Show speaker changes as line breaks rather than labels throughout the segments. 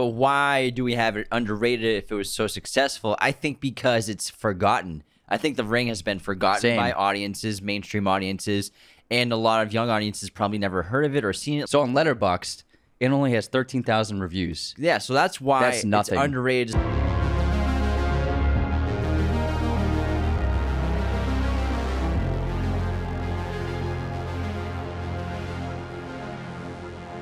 But why do we have it underrated if it was so successful? I think because it's forgotten. I think The Ring has been forgotten
Same.
by audiences, mainstream audiences, and a lot of young audiences probably never heard of it or seen it.
So on Letterboxd, it only has 13,000 reviews.
Yeah, so that's why
That's nothing.
it's underrated.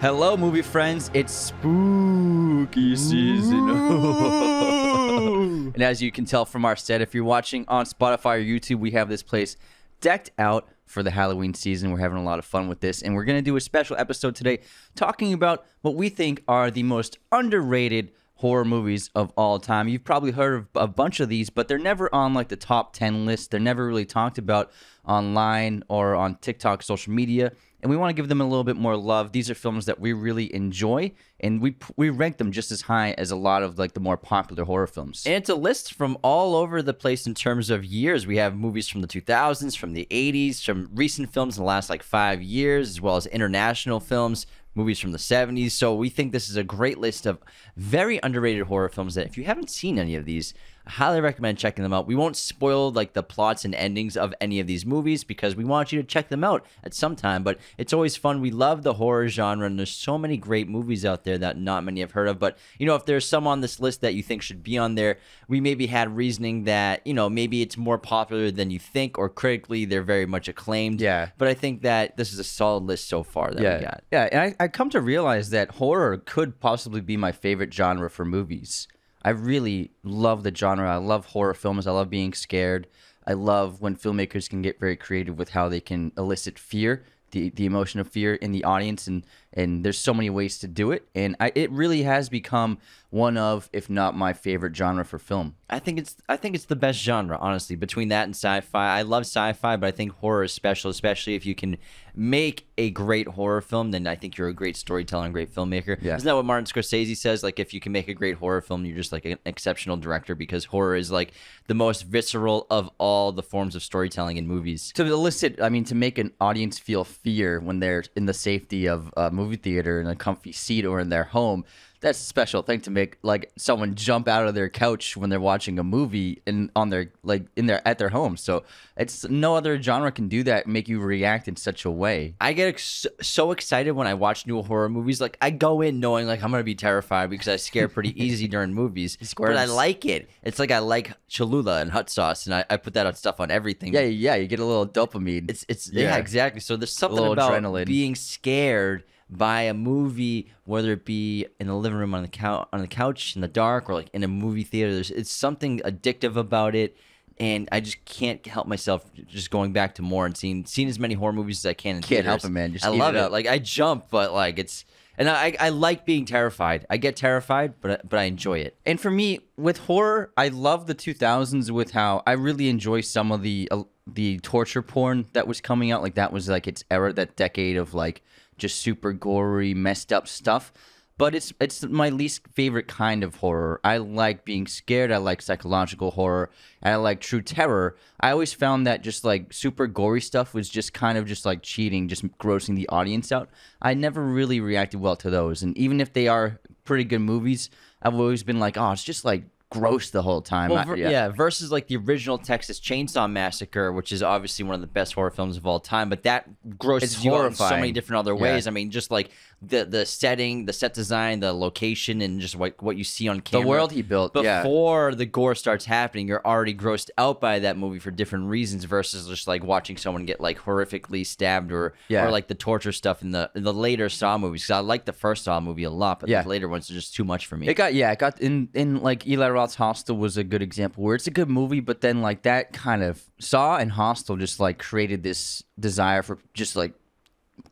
Hello, movie friends. It's spooky season. and as you can tell from our set, if you're watching on Spotify or YouTube, we have this place decked out for the Halloween season. We're having a lot of fun with this. And we're going to do a special episode today talking about what we think are the most underrated horror movies of all time. You've probably heard of a bunch of these, but they're never on like the top 10 list. They're never really talked about online or on TikTok, social media. And we want to give them a little bit more love. These are films that we really enjoy, and we we rank them just as high as a lot of like the more popular horror films.
And it's a list from all over the place in terms of years. We have movies from the 2000s, from the 80s, from recent films in the last like five years, as well as international films, movies from the 70s. So we think this is a great list of very underrated horror films that if you haven't seen any of these, highly recommend checking them out. We won't spoil like the plots and endings of any of these movies because we want you to check them out at some time. But it's always fun. We love the horror genre, and there's so many great movies out there that not many have heard of. But you know, if there's some on this list that you think should be on there, we maybe had reasoning that you know maybe it's more popular than you think, or critically they're very much acclaimed.
Yeah.
But I think that this is a solid list so far that we
yeah,
got.
yeah. And I, I come to realize that horror could possibly be my favorite genre for movies. I really love the genre. I love horror films. I love being scared. I love when filmmakers can get very creative with how they can elicit fear, the the emotion of fear in the audience, and and there's so many ways to do it. And I, it really has become one of, if not my favorite genre for film.
I think it's I think it's the best genre, honestly. Between that and sci-fi, I love sci-fi, but I think horror is special, especially if you can make a great horror film. Then I think you're a great storyteller and great filmmaker.
Yeah.
Isn't that what Martin Scorsese says? Like, if you can make a great horror film, you're just like an exceptional director because horror is like the most visceral of all the forms of storytelling in movies.
to elicit i mean to make an audience feel fear when they're in the safety of a movie theater in a comfy seat or in their home that's a special thing to make like someone jump out of their couch when they're watching a movie and on their like in their at their home so it's no other genre can do that make you react in such a way
I get ex- so excited when I watch new horror movies. Like I go in knowing like I'm gonna be terrified because I scare pretty easy during movies. But I like it. It's like I like Cholula and hot sauce, and I, I put that on stuff on everything.
yeah yeah you get a little dopamine
It's it's yeah,
Yeah.
exactly. So there's something about
adrenaline.
being scared by a movie, whether it be in the living room on the couch on the couch in the dark or like in a movie theater. There's it's something addictive about it. And I just can't help myself just going back to more and seeing seeing as many horror movies as I can. In
Can't help
theaters.
it, man. Just
I love
it.
Like I jump, but like it's and I I like being terrified. I get terrified, but but I enjoy it.
And for me, with horror, I love the 2000s with how I really enjoy some of the uh, the torture porn that was coming out. Like that was like its era, that decade of like just super gory, messed up stuff. But it's it's my least favorite kind of horror. I like being scared. I like psychological horror. And I like true terror. I always found that just like super gory stuff was just kind of just like cheating, just grossing the audience out. I never really reacted well to those. And even if they are pretty good movies, I've always been like, oh, it's just like gross the whole time.
Well,
I-
ver- yeah. versus like the original Texas Chainsaw Massacre, which is obviously one of the best horror films of all time, but that grosses
It's
you out in so many different other
Yeah.
ways. I mean, just like the the setting, the set design, the location, and just what what you see on camera.
The world he built, yeah.
before the gore starts happening, you're already grossed out by that movie for different reasons. Versus just like watching someone get like horrifically stabbed or
Yeah.
or like the torture stuff in the in the later Saw movies. Because I like the first Saw movie a lot, but
Yeah.
the later ones are just too much for me.
It got yeah, it got in in like Eli Roth's Hostel was a good example where it's a good movie, but then like that kind of Saw and Hostel just like created this desire for just like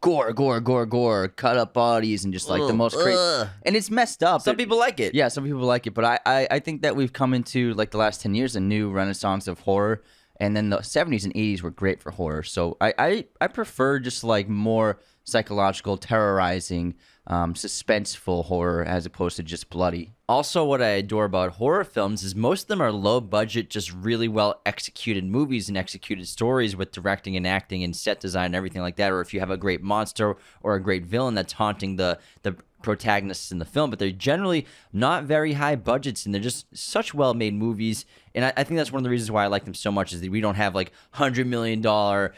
gore, gore, gore, gore, cut up bodies and just like the most crazy. And it's messed up.
Some
It-
people like it.
yeah, some people like it, but I, I I think that we've come into like the last ten years a new renaissance of horror, and then the seventies and eighties were great for horror. So I, I I prefer just like more psychological, terrorizing, um, suspenseful horror as opposed to just bloody.
Also, what I adore about horror films is most of them are low budget, just really well executed movies and executed stories with directing and acting and set design and everything like that. Or if you have a great monster or a great villain that's haunting the the protagonists in the film, but they're generally not very high budgets and they're just such well made movies. And I, I think that's one of the reasons why I like them so much is that we don't have like hundred million dollar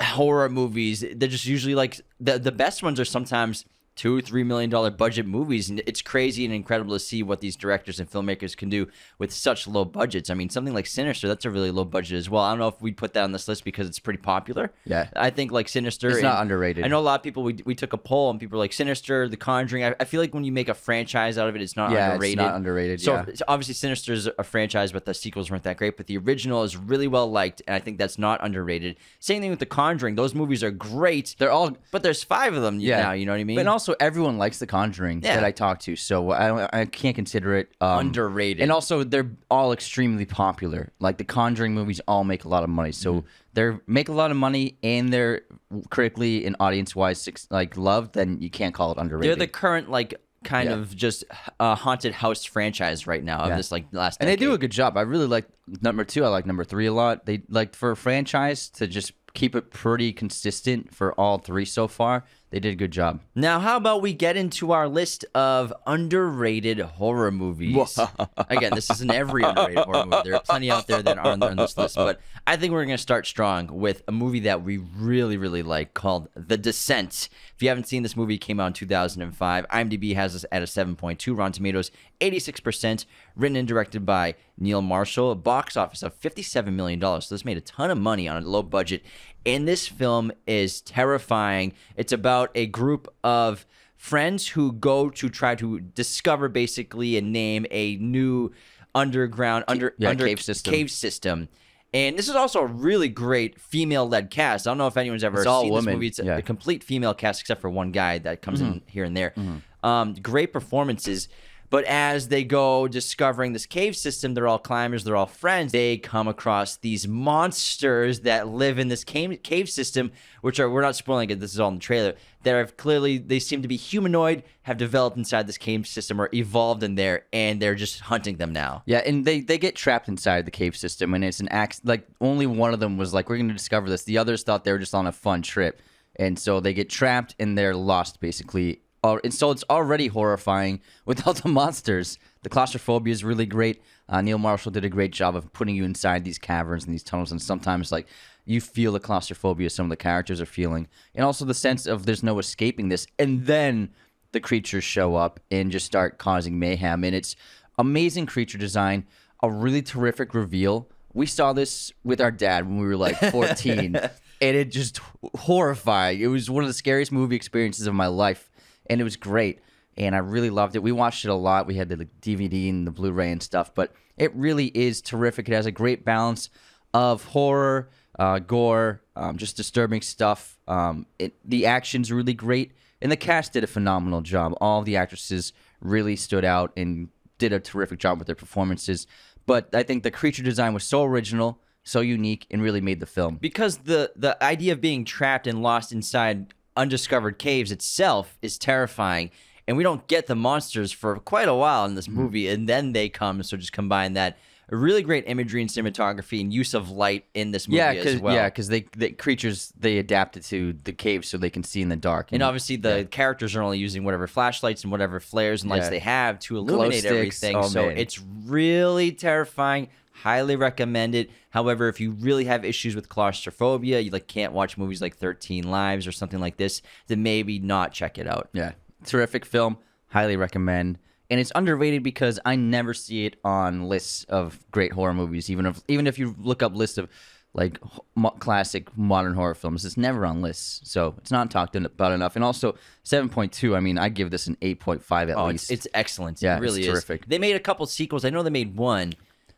horror movies. They're just usually like the the best ones are sometimes two three million dollar budget movies and it's crazy and incredible to see what these directors and filmmakers can do with such low budgets i mean something like sinister that's a really low budget as well i don't know if we'd put that on this list because it's pretty popular
Yeah.
i think like sinister
It's not underrated.
i know a lot of people we, we took a poll and people were like sinister the conjuring I, I feel like when you make a franchise out of it it's not
Yeah, it's
underrated
not underrated,
so
yeah.
it's- obviously sinister is a franchise but the sequels weren't that great but the original is really well liked and i think that's not underrated same thing with the conjuring those movies are great
They're all
but there's five of them
yeah.
now you know what i mean
But also, everyone likes The Conjuring
Yeah.
that I talk to, so I, I can't consider it um,
Underrated.
And also, they're all extremely popular. Like the Conjuring movies, all make a lot of money, so
Mm-hmm.
they're make a lot of money and they're critically and audience wise like loved. Then you can't call it underrated.
They're the current like kind
Yeah.
of just uh, haunted house franchise right now of
Yeah.
this like last.
and they do a good job. I really like number two. I like number three a lot. They like for a franchise to just keep it pretty consistent for all three so far. They did a good job.
Now, how about we get into our list of underrated horror movies? Again, this isn't every underrated horror movie. There are plenty out there that aren't on this list, but I think we're going to start strong with a movie that we really, really like called The Descent. If you haven't seen this movie, it came out in 2005. IMDb has this at a 7.2. Rotten Tomatoes, 86%. Written and directed by Neil Marshall. A box office of $57 million. So this made a ton of money on a low budget. And this film is terrifying. It's about a group of friends who go to try to discover basically and name a new underground under
yeah,
under
cave system.
cave system. And this is also a really great female-led cast. I don't know if anyone's ever
It's all
seen
women,
this movie. It's a,
yeah.
a complete female cast except for one guy that comes in here and there. Um, great performances. But as they go discovering this cave system, they're all climbers, they're all friends. They come across these monsters that live in this cave, cave system, which are, we're not spoiling it, this is all in the trailer, that are clearly, they seem to be humanoid, have developed inside this cave system or evolved in there, and they're just hunting them now.
Yeah, and they they get trapped inside the cave system, and it's an act. Like only one of them was like, "We're going to discover this." The others thought they were just on a fun trip, and so they get trapped and they're lost basically. And so it's already horrifying without the monsters. The claustrophobia is really great. Uh, Neil Marshall did a great job of putting you inside these caverns and these tunnels, and sometimes like you feel the claustrophobia some of the characters are feeling, and also the sense of there's no escaping this. And then the creatures show up and just start causing mayhem. And it's amazing creature design, a really terrific reveal. We saw this with our dad when we were like 14, and it just horrifying. It was one of the scariest movie experiences of my life, and it was great. And I really loved it. We watched it a lot. We had the DVD and the Blu-ray and stuff, but it really is terrific. It has a great balance of horror, uh, gore, um, just disturbing stuff. Um, it, the action's really great, and the cast did a phenomenal job. All the actresses really stood out and did a terrific job with their performances. But I think the creature design was so original, so unique, and really made the film.
because the the idea of being trapped and lost inside undiscovered caves itself is terrifying and we don't get the monsters for quite a while in this
Mm-hmm.
movie and then they come so just combine that really great imagery and cinematography and use of light in this movie
Yeah,
as
because
well
yeah, because they the creatures they adapted to the cave so they can see in the dark.
and obviously the characters are only using whatever flashlights and whatever flares and lights
Yeah.
they have to illuminate
sticks,
everything
oh,
so
man.
it's really terrifying highly recommend it however if you really have issues with claustrophobia you like can't watch movies like 13 lives or something like this then maybe not check it out
Yeah, terrific film. Highly recommend. And it's underrated because I never see it on lists of great horror movies. Even if even if you look up lists of like mo- classic modern horror films, it's never on lists. So it's not talked about enough. And also seven point two. I mean, I give this an eight point five at
Oh,
least.
it's, it's excellent.
Yeah,
it
it's
really is.
terrific.
They made a couple sequels. I know they made one.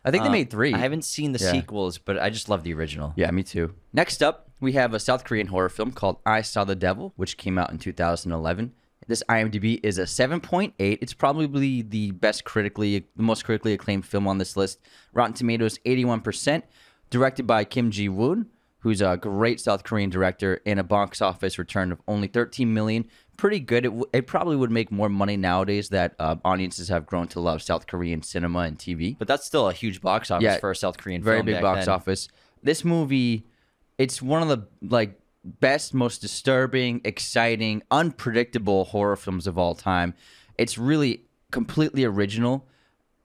I think they
Uh,
made three.
I haven't seen the
Yeah.
sequels, but I just love the original.
Yeah, me too. Next up, we have a South Korean horror film called I Saw the Devil, which came out in 2011. This IMDb is a 7.8. It's probably the best critically, the most critically acclaimed film on this list. Rotten Tomatoes, 81%. Directed by Kim Ji Woon, who's a great South Korean director, and a box office return of only 13 million. Pretty good. It, w- it probably would make more money nowadays that uh, audiences have grown to love South Korean cinema and TV
But that's still a huge box office
Yeah,
for a South Korean
very
film
big box
then.
office. This movie, it's one of the like best, most disturbing, exciting, unpredictable horror films of all time. It's really completely original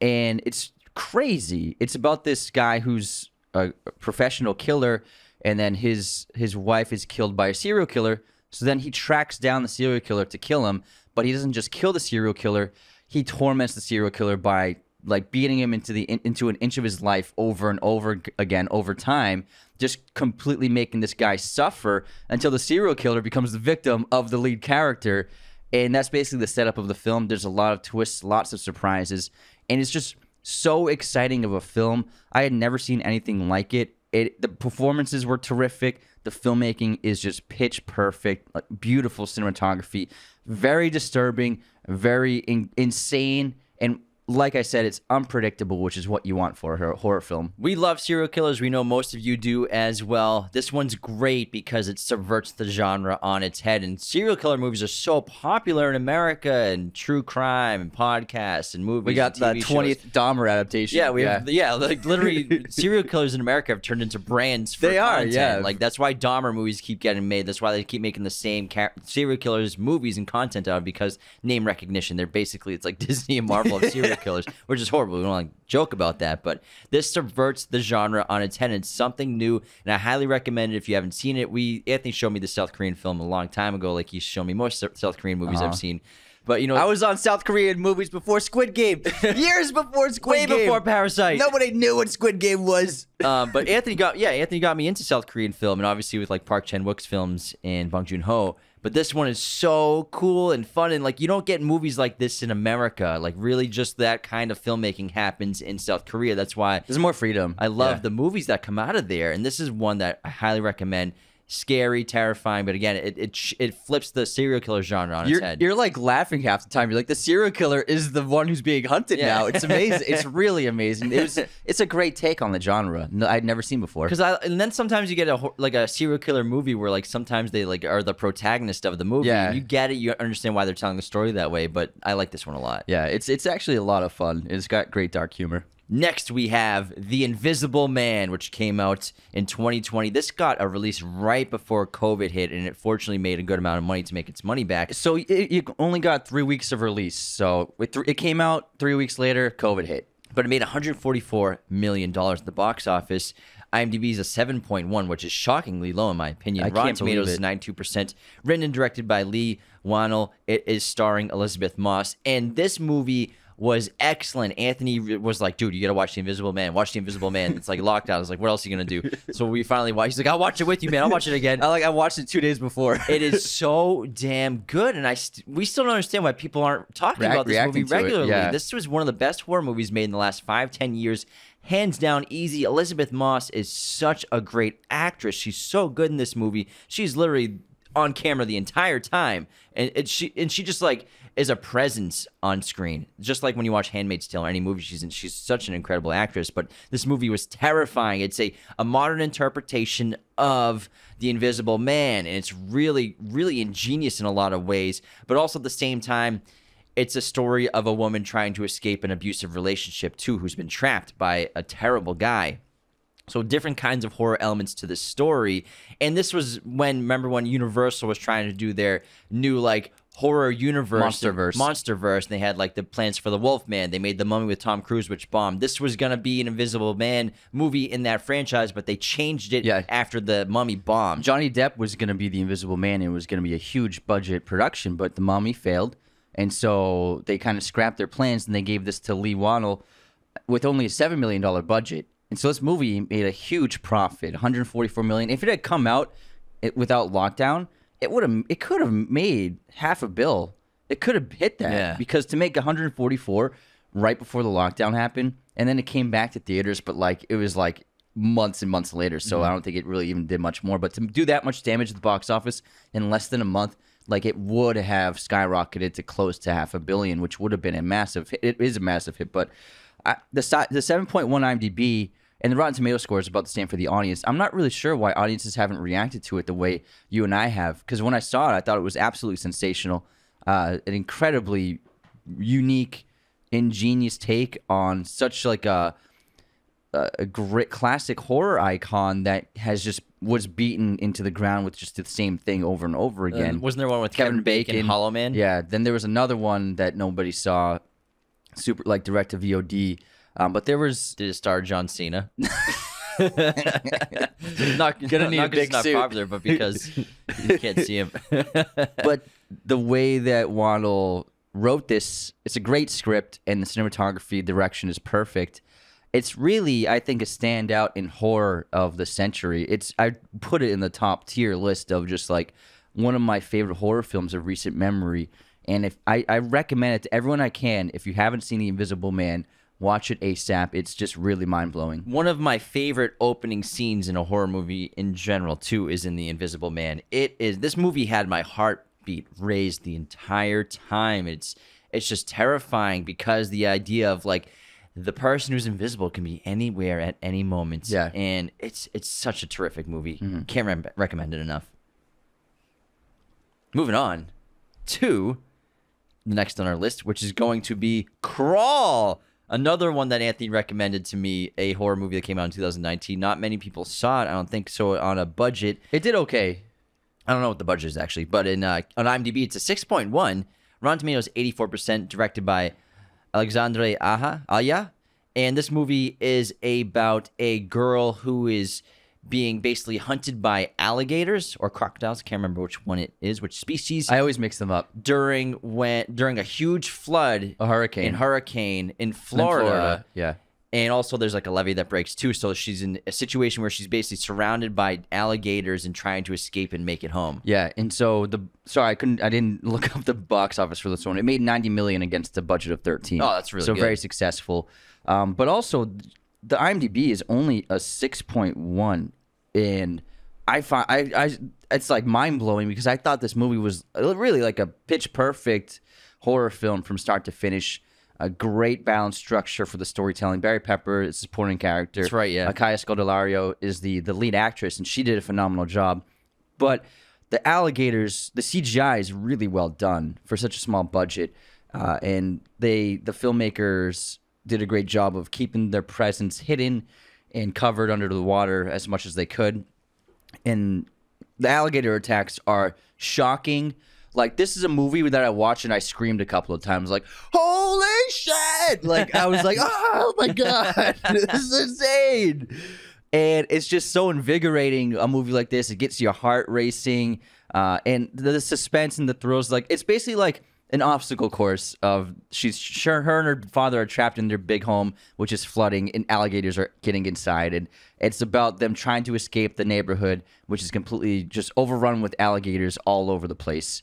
and it's crazy. It's about this guy who's a professional killer and then his his wife is killed by a serial killer. So then he tracks down the serial killer to kill him, but he doesn't just kill the serial killer. He torments the serial killer by like beating him into the into an inch of his life over and over again over time, just completely making this guy suffer until the serial killer becomes the victim of the lead character. And that's basically the setup of the film. There's a lot of twists, lots of surprises, and it's just so exciting of a film. I had never seen anything like it. It the performances were terrific. The filmmaking is just pitch perfect, like beautiful cinematography, very disturbing, very in, insane, and like I said, it's unpredictable, which is what you want for a horror film.
We love serial killers. We know most of you do as well. This one's great because it subverts the genre on its head. And serial killer movies are so popular in America and true crime and podcasts and movies.
We got the 20th Dahmer adaptation.
Yeah, we yeah. have, yeah, like literally serial killers in America have turned into brands for
They
content.
are, yeah.
Like that's why Dahmer movies keep getting made. That's why they keep making the same car- serial killers movies and content out of because name recognition. They're basically, it's like Disney and Marvel of serial killers, which is horrible. We don't like joke about that, but this subverts the genre on its head. It's something new, and I highly recommend it if you haven't seen it. We Anthony showed me the South Korean film a long time ago. Like he's shown me most South Korean movies
Uh-huh.
I've seen. But you know,
I was on South Korean movies before Squid Game, years before Squid
way
Game.
before Parasite.
Nobody knew what Squid Game was.
um, but Anthony got yeah, Anthony got me into South Korean film, and obviously with like Park Chan Wook's films and Bong Joon Ho. But this one is so cool and fun, and like you don't get movies like this in America. Like really, just that kind of filmmaking happens in South Korea. That's why
There's more freedom.
I love
Yeah.
the movies that come out of there, and this is one that I highly recommend. Scary, terrifying, but again, it it, it flips the serial killer genre on its
You're,
head.
you're like laughing half the time. You're like the serial killer is the one who's being hunted
Yeah.
now. It's amazing. it's really amazing. It was. It's a great take on the genre. No, I'd never seen before.
Because I and then sometimes you get a like a serial killer movie where like sometimes they like are the protagonist of the movie.
Yeah.
you get it, you understand why they're telling the story that way. But I like this one a lot.
Yeah, it's it's actually a lot of fun. It's got great dark humor.
Next we have The Invisible Man, which came out in 2020. This got a release right before COVID hit, and it fortunately made a good amount of money to make its money back.
So it, you only got three weeks of release. So it, th- it came out three weeks later. COVID hit.
but it made 144 million dollars at the box office. IMDb is a 7.1, which is shockingly low in my opinion.
I
Rotten Tomatoes
it.
is 92 percent. Written and directed by Leigh Whannell. It is starring Elisabeth Moss, and this movie was excellent. Anthony was like, "Dude, you gotta watch The Invisible Man. Watch The Invisible Man." It's like lockdown. I was like, "What else are you gonna do?" So we finally watched. He's like, "I'll watch it with you, man. I'll watch it again."
I like I watched it two days before.
it is so damn good, and I st- we still don't understand why people aren't talking
React-
about this movie
to
regularly.
yeah.
This was one of the best horror movies made in the last five ten years, hands down, easy. Elisabeth Moss is such a great actress. She's so good in this movie. She's literally on camera the entire time, and, and she and she just like is a presence on screen, just like when you watch *Handmaid's Tale* or any movie she's in. She's such an incredible actress. But this movie was terrifying. It's a a modern interpretation of the Invisible Man, and it's really really ingenious in a lot of ways. But also at the same time. It's a story of a woman trying to escape an abusive relationship too, who's been trapped by a terrible guy. So different kinds of horror elements to this story. And this was when remember when Universal was trying to do their new like horror universe
Monsterverse.
Monsterverse and they had like the plans for the Wolfman. They made the mummy with Tom Cruise, which bombed. This was gonna be an Invisible Man movie in that franchise, but they changed it
Yeah.
after the mummy bombed.
Johnny Depp was going to be the Invisible Man. And it was going to be a huge budget production, but the Mummy failed, and so they kind of scrapped their plans and they gave this to Leigh Whannell with only a seven million dollar budget. And so this movie made a huge profit, 144 million. If it had come out it, without lockdown, it would have it could have made half a bill. It could have hit that
Yeah.
because to make 144 right before the lockdown happened, and then it came back to theaters, but like it was like months and months later. So mm-hmm. I don't think it really even did much more. But to do that much damage at the box office in less than a month, like it would have skyrocketed to close to half a billion, which would have been a massive. hit. It is a massive hit, but uh, I, the the 7.1 IMDb and the Rotten Tomato score is about the same for the audience. I'm not really sure why audiences haven't reacted to it the way you and I have, because when I saw it, I thought it was absolutely sensational, uh, an incredibly unique, ingenious take on such like a a, great classic horror icon that has just was beaten into the ground with just the same thing over and over again.
And wasn't there one with Kevin, Bacon, Hollow Man?
Yeah. Then there was another one that nobody saw, super like direct to VOD. Um, but there was
Did it star John Cena? not
Gonna need
not
a big
not
suit.
popular, but because you can't see him.
but the way that Waddle wrote this, it's a great script, and the cinematography direction is perfect. It's really, I think, a standout in horror of the century. It's I put it in the top tier list of just like one of my favorite horror films of recent memory. And if I, I recommend it to everyone I can, if you haven't seen The Invisible Man, watch it ASAP. It's just really mind blowing.
One of my favorite opening scenes in a horror movie in general, too, is in The Invisible Man. It is this movie had my heartbeat raised the entire time. It's it's just terrifying because the idea of like the person who's invisible can be anywhere at any moment.
Yeah.
and it's it's such a terrific movie. Mm-hmm. Can't re- recommend it enough. Moving on to the next on our list, which is going to be Crawl. Another one that Anthony recommended to me, a horror movie that came out in 2019. Not many people saw it. I don't think so. On a budget,
It did okay.
I don't know what the budget is actually, but in uh, on IMDb it's a 6.1. Rotten Tomatoes 84%. Directed by Alexandre Aja Aya, and this movie is about a girl who is being basically hunted by alligators or crocodiles. I can't remember which one it is, which species.
I always mix them up.
during when during a huge flood,
A hurricane.
in hurricane in
In
Florida,
Yeah.
and also there's like a levee that breaks too. So she's in a situation where she's basically surrounded by alligators and trying to escape and make it home.
Yeah, and so the sorry, I couldn't, I didn't look up the box office for this one. It made ninety million against a budget of thirteen.
Oh, that's really
so
good.
very successful. Um, but also, the IMDb is only a six point one, and I find I, I it's like mind blowing because I thought this movie was really like a pitch perfect horror film from start to finish. A great balanced structure for the storytelling. Barry Pepper is a supporting character.
That's right, yeah.
Uh, Kaya Scodelario is the the lead actress, and she did a phenomenal job. But the alligators, the CGI is really well done for such a small budget, uh, and they the filmmakers did a great job of keeping their presence hidden and covered under the water as much as they could. And the alligator attacks are shocking. Like this is a movie that I watched and I screamed a couple of times, like "Holy shit!" Like I was like, "Oh my god, this is insane!" And it's just so invigorating. A movie like this, it gets your heart racing, uh, and the, the suspense and the thrills. Like it's basically like an obstacle course of she's sure her and her father are trapped in their big home, which is flooding, and alligators are getting inside. And it's about them trying to escape the neighborhood, which is completely just overrun with alligators all over the place.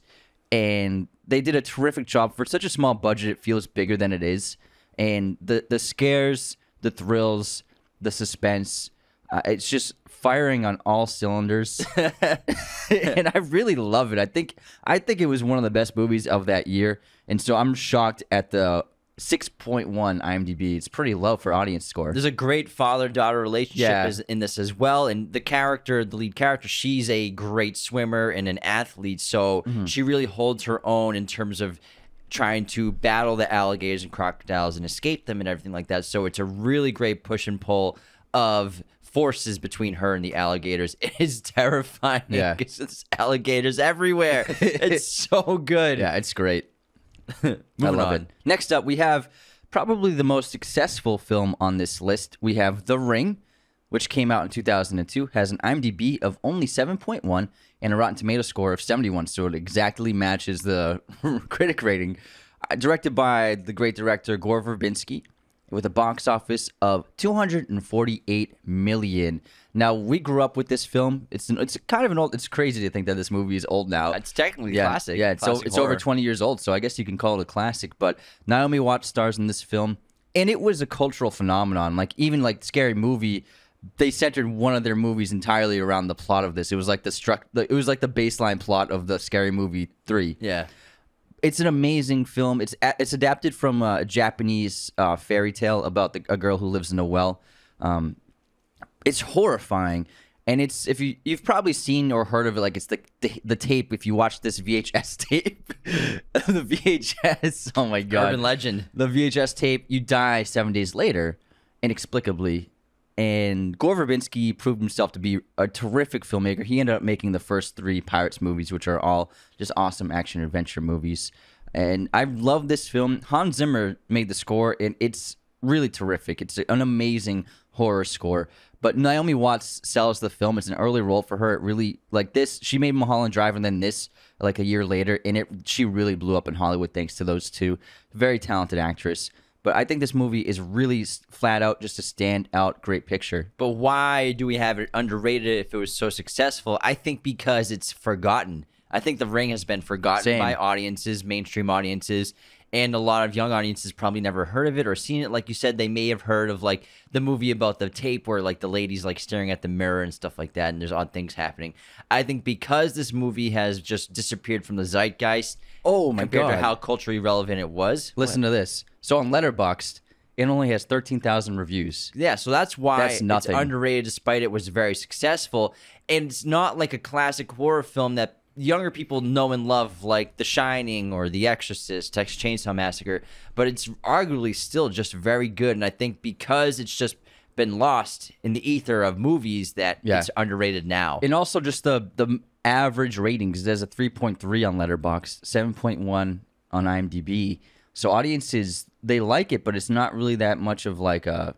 And they did a terrific job for such a small budget. It feels bigger than it is, and the the scares, the thrills, the suspense. Uh, it's just firing on all cylinders, and I really love it. I think I think it was one of the best movies of that year, and so I'm shocked at the 6.1 IMDb. It's pretty low for audience score.
There's a great father daughter relationship
Yeah.
in this as well. And the character, the lead character, she's a great swimmer and an athlete. So
Mm-hmm.
she really holds her own in terms of trying to battle the alligators and crocodiles and escape them and everything like that. So it's a really great push and pull of forces between her and the alligators. It is terrifying
Yeah.
because there's alligators everywhere. it's so good.
Yeah, it's great. I love
on.
it. Next up, we have probably the most successful film on this list. We have The Ring, which came out in 2002, has an IMDb of only 7.1 and a Rotten Tomato score of 71, so it exactly matches the critic rating. Uh, directed by the great director Gore Verbinski, with a box office of 248 million. Now we grew up with this film. It's an, it's kind of an old. It's crazy to think that this movie is old now.
It's technically
yeah,
classic.
Yeah, it's, o-
classic
it's over 20 years old, so I guess you can call it a classic. But Naomi Watts stars in this film, and it was a cultural phenomenon. Like even like Scary Movie, they centered one of their movies entirely around the plot of this. It was like the struck. It was like the baseline plot of the Scary Movie three
Yeah.
It's an amazing film. It's it's adapted from a Japanese uh, fairy tale about the, a girl who lives in a well. Um, it's horrifying, and it's if you you've probably seen or heard of it. Like it's the the, the tape. If you watch this VHS tape, the VHS. Oh my god,
Urban legend.
the VHS tape. You die seven days later, inexplicably. And Gore Verbinski proved himself to be a terrific filmmaker. He ended up making the first three Pirates movies, which are all just awesome action adventure movies. And I love this film. Hans Zimmer made the score, and it's really terrific. It's an amazing horror score. But Naomi Watts sells the film. It's an early role for her. It really like this. She made Mulholland Drive, and then this like a year later, and it she really blew up in Hollywood thanks to those two. Very talented actress. But I think this movie is really flat out just a stand out great picture.
But why do we have it underrated if it was so successful? I think because it's forgotten. I think The Ring has been forgotten
Same.
by audiences, mainstream audiences, and a lot of young audiences probably never heard of it or seen it. Like you said, they may have heard of like the movie about the tape where like the ladies like staring at the mirror and stuff like that, and there's odd things happening. I think because this movie has just disappeared from the zeitgeist.
Oh my
compared to
God.
how culturally relevant it was.
Listen to this. So on Letterboxd, it only has thirteen thousand reviews.
Yeah, so that's why
That's
it's
nothing.
underrated despite it was very successful. And it's not like a classic horror film that younger people know and love like The Shining or The Exorcist, Texas Chainsaw Massacre, but it's arguably still just very good and I think because it's just been lost in the ether of movies that
Yeah.
it's underrated now.
And also just the the average ratings. There's a 3.3 on Letterboxd, 7.1 on IMDb. So audiences they like it, but it's not really that much of like a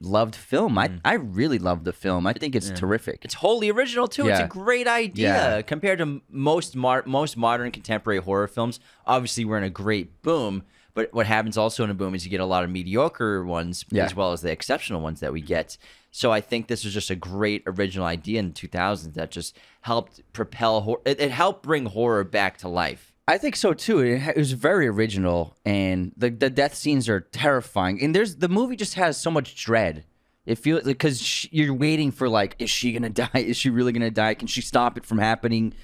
loved film. I mm. I really love the film. I think it's terrific.
It's wholly original too. It's a great idea
Yeah.
compared to most mar- most modern contemporary horror films. Obviously, we're in a great boom, but what happens also in a boom is you get a lot of mediocre ones
Yeah.
as well as the exceptional ones that we get. So I think this was just a great original idea in the 2000s that just helped propel horror. It, it helped bring horror back to life.
I think so too. It, was very original, and the the death scenes are terrifying. And there's the movie just has so much dread. It feels because sh you're waiting for like, is she gonna die? Is she really gonna die? Can she stop it from happening?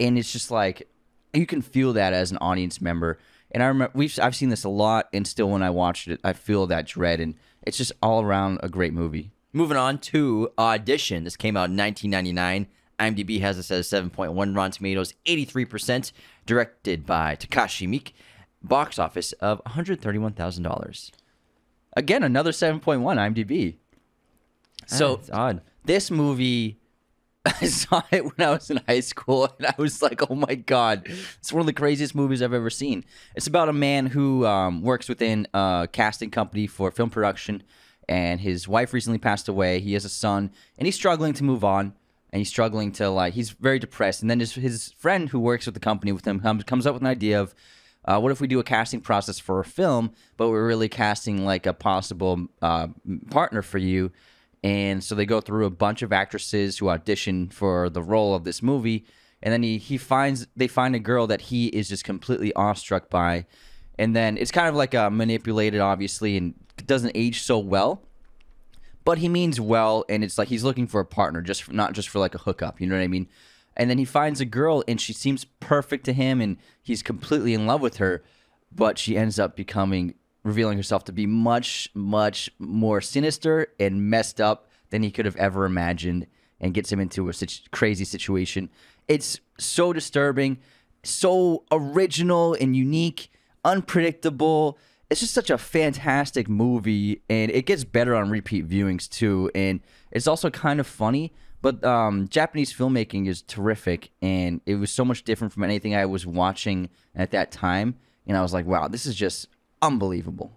And it's just like you can feel that as an audience member. And I remember we've I've seen this a lot, and still when I watched it, I feel that dread, and it's just all around a great movie.
Moving on to Audition. This came out in 1999. IMDb has this as 7.1, Rotten Tomatoes 83%, directed by Takashi Miike. Box office of $131,000.
Again, another seven point one IMDb. So
it's odd.
this movie I saw it when I was in high school and I was like, oh my God, it's one of the craziest movies I've ever seen. It's about a man who um, works within a casting company for film production and his wife recently passed away. He has a son and he's struggling to move on and he's struggling to like, he's very depressed. And then his, his friend who works with the company with him comes, up with an idea of, uh, what if we do a casting process for a film, but we're really casting like a possible uh, partner for you? And so they go through a bunch of actresses who audition for the role of this movie, and then he he finds they find a girl that he is just completely awestruck by, and then it's kind of like uh, manipulated, obviously, and doesn't age so well. But he means well, and it's like he's looking for a partner, just for, not just for like a hookup. You know what I mean? And then he finds a girl, and she seems perfect to him, and he's completely in love with her. But she ends up becoming, revealing herself to be much, much more sinister and messed up than he could have ever imagined, and gets him into a situ- crazy situation. It's so disturbing, so original and unique, unpredictable. It's just such a fantastic movie, and it gets better on repeat viewings too. And it's also kind of funny, but um, Japanese filmmaking is terrific, and it was so much different from anything I was watching at that time. And I was like, wow, this is just unbelievable.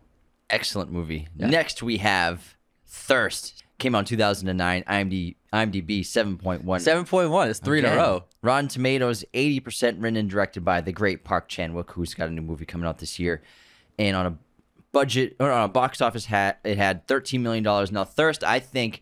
Excellent movie. Next, we have Thirst. Came out in 2009. IMDb, IMDb 7.1.
Seven point one. It's three in a row.
Rotten Tomatoes, 80% written and directed by the great Park Chan Wook, who's got a new movie coming out this year. And on a budget, or on a box office hat, it had $13 million. Now, Thirst, I think,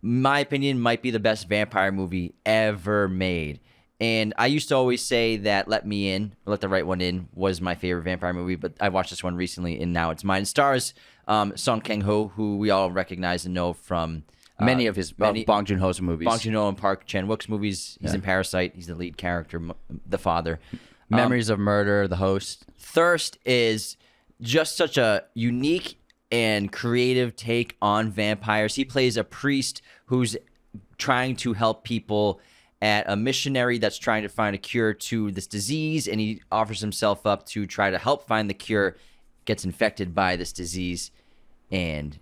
my opinion, might be the best vampire movie ever made. And I used to always say that Let Me In, Let the Right One In, was my favorite vampire movie, but I watched this one recently, and now it's mine. It stars um, Song Kang Ho, who we all recognize and know from uh,
Many of his
many-
Bong Joon Ho's movies.
Bong Joon-ho and Park Chan-wook's movies. He's in Parasite. He's the lead character, the father. Um,
Memories of Murder, The Host.
Thirst is just such a unique and creative take on vampires. He plays a priest who's trying to help people at a missionary that's trying to find a cure to this disease, and he offers himself up to try to help find the cure. Gets infected by this disease, and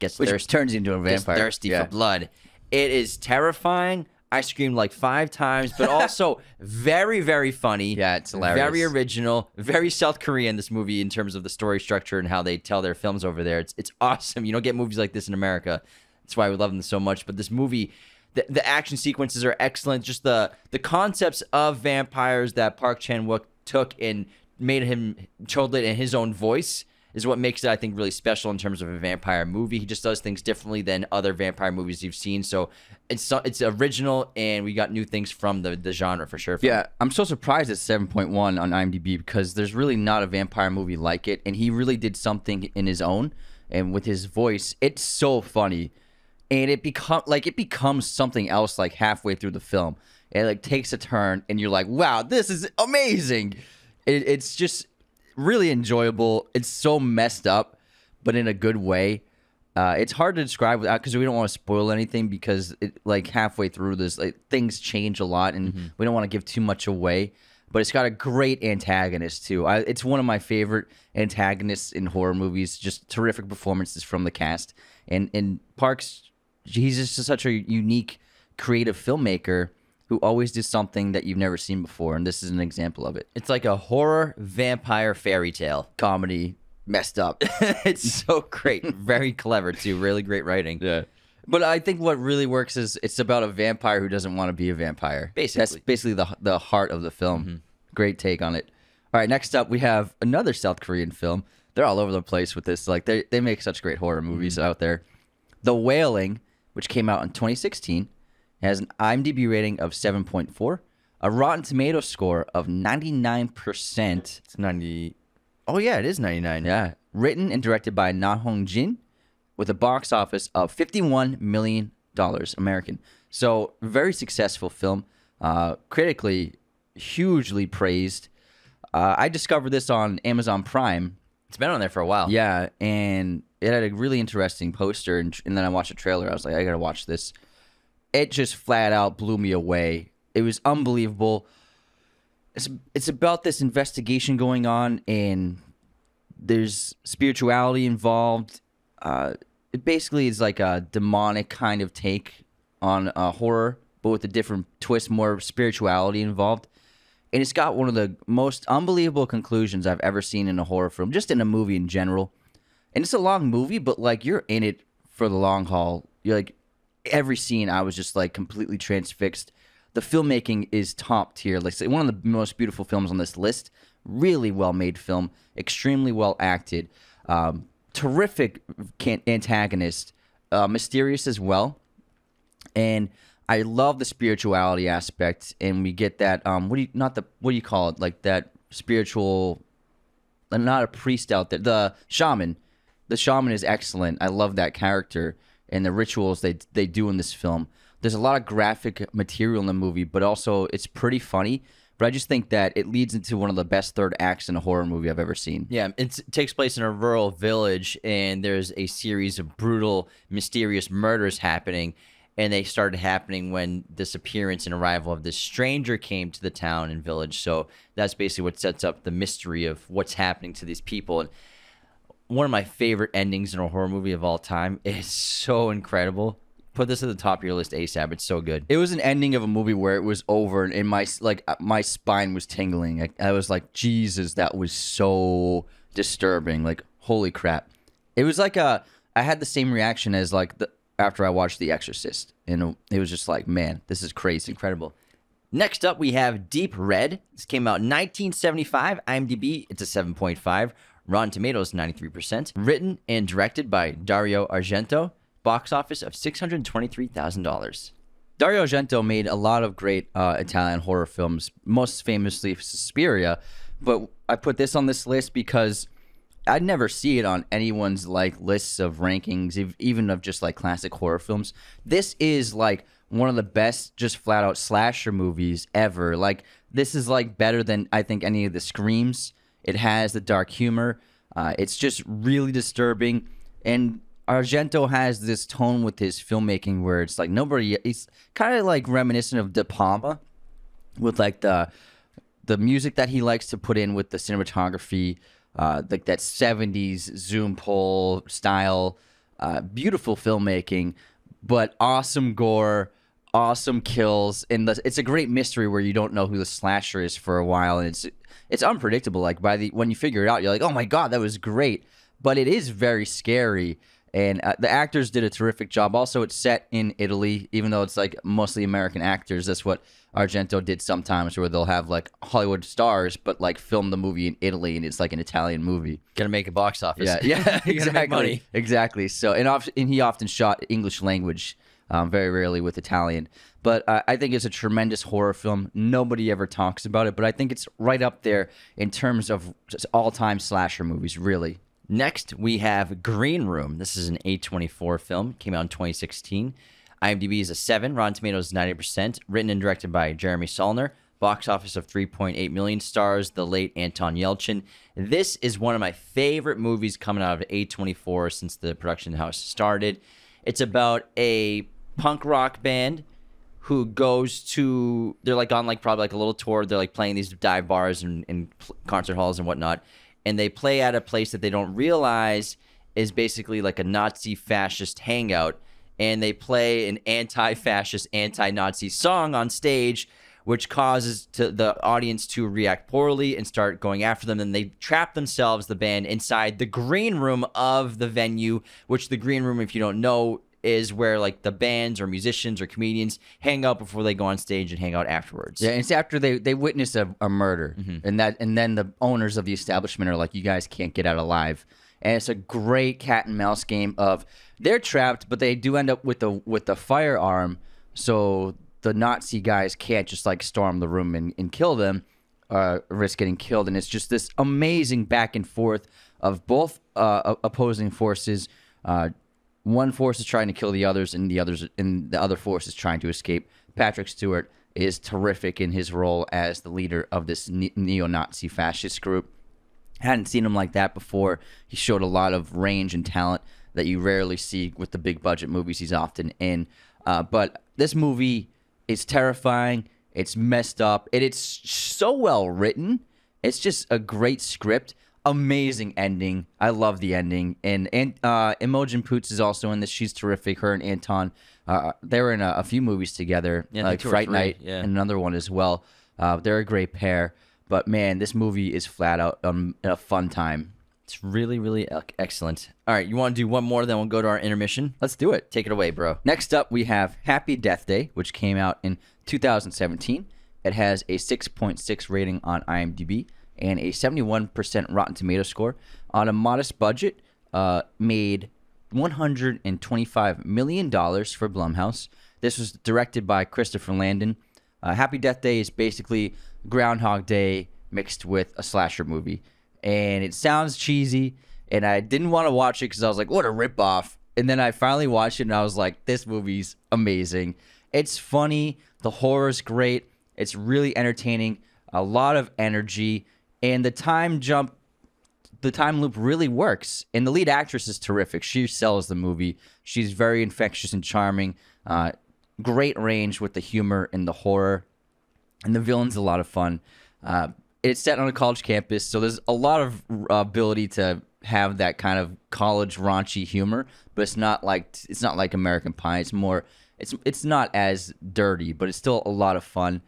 gets
Which
thirsty,
turns into a vampire.
thirsty
Yeah.
for blood. It is terrifying. I screamed like five times, but also very, very funny.
Yeah, it's hilarious.
Very original, very South Korean. This movie in terms of the story structure and how they tell their films over there. It's it's awesome. You don't get movies like this in America. That's why we love them so much. But this movie, the, the action sequences are excellent. Just the the concepts of vampires that Park Chan Wook took and made him told it in his own voice is what makes it, I think, really special in terms of a vampire movie. He just does things differently than other vampire movies you've seen. So it's it's original, and we got new things from the, the genre for sure.
Yeah, I'm so surprised it's 7.1 on IMDb because there's really not a vampire movie like it, and he really did something in his own and with his voice. It's so funny, and it become like it becomes something else like halfway through the film. It like takes a turn, and you're like, "Wow, this is amazing!" It, it's just really enjoyable. It's so messed up, but in a good way. Uh, it's hard to describe without because we don't want to spoil anything because it like halfway through this like things change a lot and we don't want to give too much away. But it's got a great antagonist too. I, it's one of my favorite antagonists in horror movies. Just terrific performances from the cast and and Parks. He's just such a unique, creative filmmaker who always does something that you've never seen before, and this is an example of it.
It's like a horror vampire fairy tale.
Comedy messed up.
it's so great. Very clever, too. Really great writing.
Yeah. But I think what really works is it's about a vampire who doesn't want to be a vampire.
Basically.
That's basically the the heart of the film. Mm-hmm. Great take on it. All right, next up we have another South Korean film. They're all over the place with this. Like they they make such great horror movies mm-hmm. out there. The Wailing, which came out in 2016, has an IMDb rating of 7.4, a Rotten Tomato score of 99%.
It's 90. Oh, yeah, it is 99.
Yeah, written and directed by Na Hong Jin, with a box office of fifty-one million dollars American. So very successful film. Uh, critically, hugely praised. Uh, I discovered this on Amazon Prime.
It's been on there for a while.
Yeah, and it had a really interesting poster, and, and then I watched a trailer. I was like, I gotta watch this. It just flat out blew me away. It was unbelievable. It's it's about this investigation going on, and there's spirituality involved. Uh, it basically is like a demonic kind of take on uh, horror, but with a different twist, more spirituality involved. And it's got one of the most unbelievable conclusions I've ever seen in a horror film, just in a movie in general. And it's a long movie, but like you're in it for the long haul. You're like every scene, I was just like completely transfixed. The filmmaking is top tier. Like one of the most beautiful films on this list. Really well made film, extremely well acted, um, terrific antagonist, uh, mysterious as well and I love the spirituality aspect, and we get that. Um, what do you not the what do you call it? Like that spiritual, not a priest out there. The shaman, the shaman is excellent. I love that character and the rituals they they do in this film. There's a lot of graphic material in the movie, but also it's pretty funny. But I just think that it leads into one of the best third acts in a horror movie I've ever seen.
Yeah, it takes place in a rural village, and there's a series of brutal, mysterious murders happening. And they started happening when this appearance and arrival of this stranger came to the town and village. So that's basically what sets up the mystery of what's happening to these people. And one of my favorite endings in a horror movie of all time is so incredible. Put this at the top of your list ASAP. It's so good.
It was an ending of a movie where it was over and my like uh, my spine was tingling. I, I was like, Jesus, that was so disturbing. Like, holy crap! It was like a. I had the same reaction as like the after I watched The Exorcist, and it was just like, man, this is crazy.
Incredible. Next up, we have Deep Red. This came out 1975. IMDb, it's a 7.5. Rotten Tomatoes, 93%. Written and directed by Dario Argento. Box office of $623,000.
Dario Argento made a lot of great uh, Italian horror films, most famously Suspiria. But I put this on this list because I'd never see it on anyone's like lists of rankings, ev- even of just like classic horror films. This is like one of the best, just flat out slasher movies ever. Like this is like better than I think any of the screams. It has the dark humor. Uh, it's just really disturbing, and Argento has this tone with his filmmaking where it's like nobody. It's kind of like reminiscent of De Palma, with like the the music that he likes to put in with the cinematography, uh, like that '70s zoom pull style. uh, beautiful filmmaking, but awesome gore, awesome kills, and the, it's a great mystery where you don't know who the slasher is for a while, and it's it's unpredictable. Like by the when you figure it out, you're like, oh my god, that was great, but it is very scary. And uh, the actors did a terrific job. Also, it's set in Italy, even though it's like mostly American actors. That's what Argento did sometimes, where they'll have like Hollywood stars, but like film the movie in Italy, and it's like an Italian movie.
Gonna make a box office.
Yeah, yeah, exactly,
money.
exactly. So, and, and he often shot English language, um, very rarely with Italian. But uh, I think it's a tremendous horror film. Nobody ever talks about it, but I think it's right up there in terms of all-time slasher movies. Really,
Next, we have Green Room. This is an A24 film. Came out in 2016. IMDb is a 7. Rotten Tomatoes is 90%. Written and directed by Jeremy Saulnier. Box office of 3.8 million stars. The late Anton Yelchin. This is one of my favorite movies coming out of A24 since the production house started. It's about a punk rock band who goes to they're like on like probably like a little tour. They're like playing these dive bars and, and concert halls and whatnot. And they play at a place that they don't realize is basically like a nazi fascist hangout. And they play an anti-fascist anti-nazi song on stage which causes to the audience to react poorly and start going after them. And they trap themselves the band inside the green room of the venue which the green room if you don't know is where like the bands or musicians or comedians hang out before they go on stage and hang out afterwards.
Yeah, it's after they they witness a, a murder, and that and then the owners of the establishment are like, "You guys can't get out alive." And it's a great cat and mouse game of they're trapped, but they do end up with the with the firearm, so the Nazi guys can't just like storm the room and, and kill them, uh, risk getting killed. And it's just this amazing back and forth of both uh, opposing forces. Uh, one force is trying to kill the others, and the others and the other force is trying to escape. Patrick Stewart is terrific in his role as the leader of this neo-Nazi fascist group. Hadn't seen him like that before. He showed a lot of range and talent that you rarely see with the big budget movies he's often in. Uh, but this movie is terrifying. It's messed up. and it's so well written. It's just a great script. Amazing ending. I love the ending. And and uh, Imogen Poots is also in this. She's terrific. Her and Anton, uh, they were in a, a few movies together,
Yeah,
like Fright Night
yeah.
and another one as well. Uh, they're a great pair. But man, this movie is flat out um, a fun time.
It's really, really excellent. All right, you want to do one more, then we'll go to our intermission.
Let's do it.
Take it away, bro.
Next up, we have Happy Death Day, which came out in 2017. It has a 6.6 rating on IMDb and a 71% Rotten Tomato score. On a modest budget, uh, made $125 million for Blumhouse. This was directed by Christopher Landon. Uh, Happy Death Day is basically Groundhog Day mixed with a slasher movie. And it sounds cheesy, and I didn't want to watch it because I was like, what a ripoff. And then I finally watched it, and I was like, this movie's amazing. It's funny, the horror's great, it's really entertaining, a lot of energy, and the time jump the time loop really works. And the lead actress is terrific. She sells the movie. She's very infectious and charming. Uh, great range with the humor and the horror. And the villain's a lot of fun. Uh, it's set on a college campus so there's a lot of uh, ability to have that kind of college raunchy humor but it's not like it's not like american pie. It's more it's it's not as dirty but it's still a lot of fun.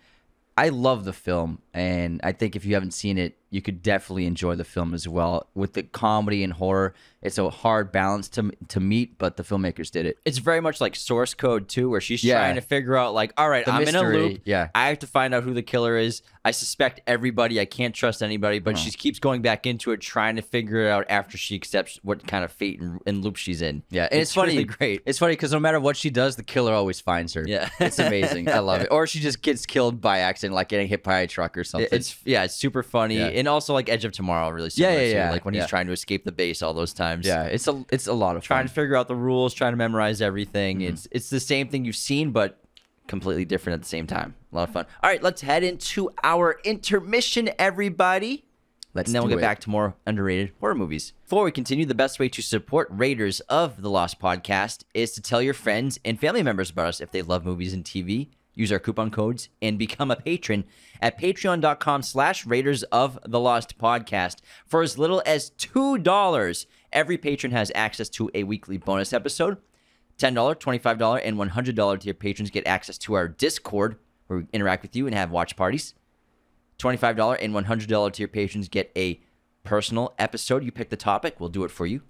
I love the film, and I think if you haven't seen it, you could definitely enjoy the film as well. With the comedy and horror, it's a hard balance to to meet, but the filmmakers did it.
It's very much like source code too, where she's
Yeah.
trying to figure out like, all right,
The
I'm in a loop.
yeah.
I have to find out who the killer is. I suspect everybody. I can't trust anybody, but uh-huh. she keeps going back into it, trying to figure it out after she accepts what kind of fate and, and loop she's in.
Yeah, and it's, funny.
really great.
It's funny because no matter what she does, the killer always finds her.
Yeah.
it's amazing. I love it. Or she just gets killed by accident, like getting hit by a truck or something.
It's yeah, it's super funny,
Yeah.
and also like Edge of Tomorrow, really.
Yeah,
Similar
yeah,
too,
yeah,
Like when
yeah.
he's trying to escape the base all those times.
yeah, it's a it's a lot of
trying
fun.
to figure out the rules, trying to memorize everything.
Mm-hmm.
It's it's the same thing you've seen, but completely different at the same time. A lot of fun. All right, let's head into our intermission, everybody.
Let's
and then we'll get
it.
back to more underrated horror movies. Before we continue, the best way to support Raiders of the Lost podcast is to tell your friends and family members about us if they love movies and TV. Use our coupon codes and become a patron at patreon.com slash Raiders of the Lost podcast for as little as $2 Every patron has access to a weekly bonus episode. $10, $25, and $100 tier patrons get access to our Discord where we interact with you and have watch parties. $25 and $100 tier patrons get a personal episode. You pick the topic, we'll do it for you.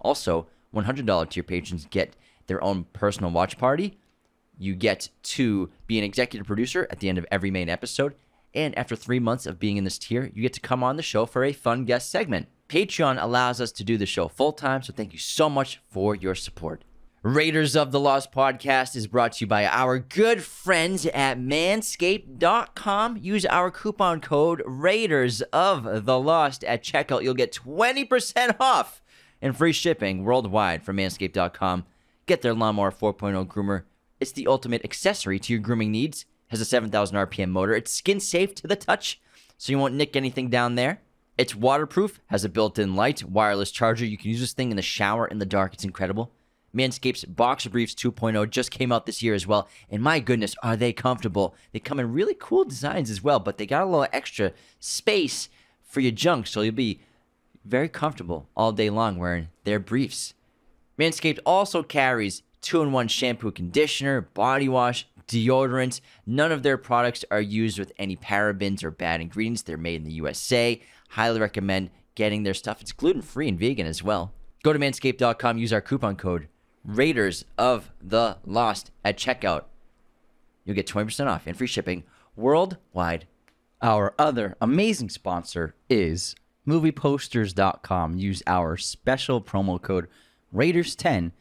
Also, $100 tier patrons get their own personal watch party. You get to be an executive producer at the end of every main episode. And after three months of being in this tier, you get to come on the show for a fun guest segment. Patreon allows us to do the show full time, so thank you so much for your support. Raiders of the Lost podcast is brought to you by our good friends at manscaped.com. Use our coupon code Raiders of the Lost at checkout. You'll get 20% off and free shipping worldwide from manscaped.com. Get their Lawnmower 4.0 groomer. It's the ultimate accessory to your grooming needs. Has a 7,000 RPM motor. It's skin safe to the touch, so you won't nick anything down there. It's waterproof, has a built in light, wireless charger. You can use this thing in the shower in the dark. It's incredible. Manscaped's Boxer Briefs 2.0 just came out this year as well. And my goodness, are they comfortable? They come in really cool designs as well, but they got a little extra space for your junk, so you'll be very comfortable all day long wearing their briefs. Manscaped also carries two in one shampoo, conditioner, body wash, deodorant. None of their products are used with any parabens or bad ingredients. They're made in the USA. Highly recommend getting their stuff. It's gluten free and vegan as well. Go to manscaped.com, use our coupon code Raiders of the Lost at checkout. You'll get 20% off and free shipping worldwide.
Our other amazing sponsor is movieposters.com. Use our special promo code Raiders10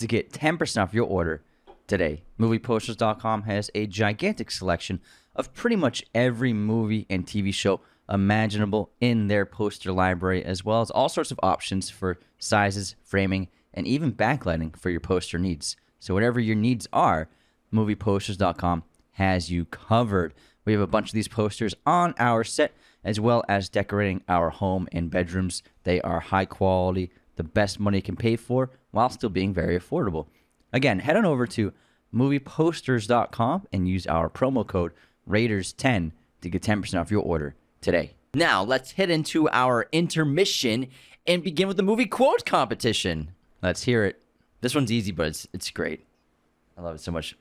to get 10% off your order today. Movieposters.com has a gigantic selection of pretty much every movie and TV show imaginable in their poster library, as well as all sorts of options for sizes, framing, and even backlighting for your poster needs. So, whatever your needs are, movieposters.com has you covered. We have a bunch of these posters on our set, as well as decorating our home and bedrooms. They are high quality, the best money can pay for, while still being very affordable. Again, head on over to movieposters.com and use our promo code Raiders10 to get 10% off your order today.
Now, let's head into our intermission and begin with the movie quote competition.
Let's hear it.
This one's easy, but it's it's great. I love it so much.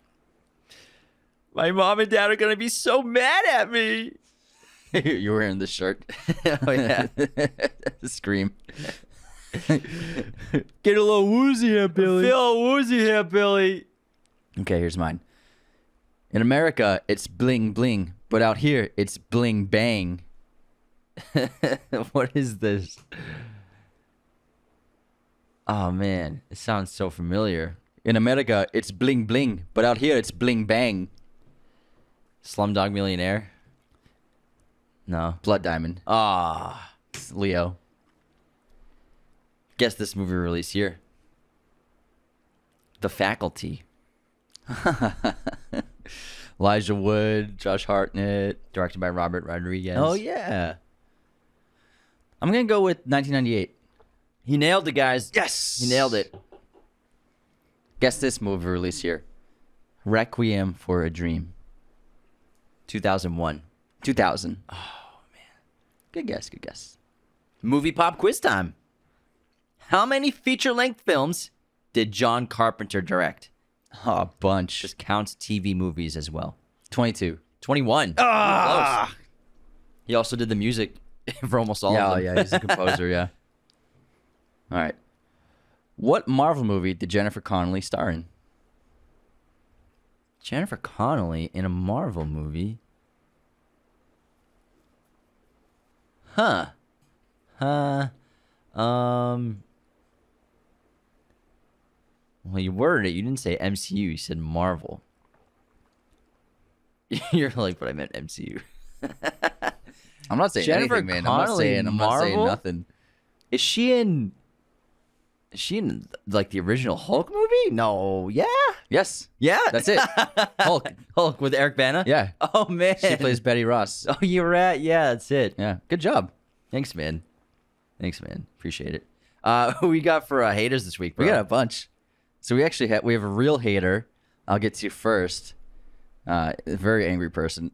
My mom and dad are gonna be so mad at me.
You're wearing this shirt.
oh yeah.
Scream.
Get a little woozy here, Billy. Feel woozy here, Billy.
Okay, here's mine. In America, it's bling bling, but out here, it's bling bang.
what is this? Oh man, it sounds so familiar.
In America, it's bling bling, but out here, it's bling bang.
Slumdog Millionaire. No.
Blood Diamond.
Ah,
It's Leo.
Guess this movie release here. The Faculty,
Elijah Wood, Josh Hartnett.
directed by Robert Rodriguez.
Oh yeah. I'm gonna go with 1998.
he nailed it, guys.
Yes,
he nailed it.
Guess this movie release here. Requiem for a Dream.
2001.
2000. Oh man. Good guess. Good guess.
Movie pop quiz time. How many feature length films did John Carpenter direct?
Oh, a bunch.
Just counts TV movies as well.
22.
21.
Ah.
He also did the music for almost all
yeah,
of them.
yeah, he's a composer, yeah. All right. What Marvel movie did Jennifer Connelly star in?
Jennifer Connelly in a Marvel movie. Huh. Huh. Um. Well, you worded it. You didn't say MCU. You said Marvel. You're like, but I meant MCU.
I'm not saying
Jennifer
anything, man. I'm not saying. I'm not saying
Marvel?
nothing.
Is she in? Is she in like the original Hulk movie? No. Yeah.
Yes,
Yeah.
that's it.
Hulk. Hulk with Eric Bana.
Yeah,
Oh man.
she plays Betty Ross.
Oh, you're right. Yeah, that's it.
Yeah, good job.
Thanks, man. Thanks, man. Appreciate it. Uh, we got for uh, haters this week, bro?
We got a bunch. So we actually have we have a real hater. I'll get to first. Uh, very angry person.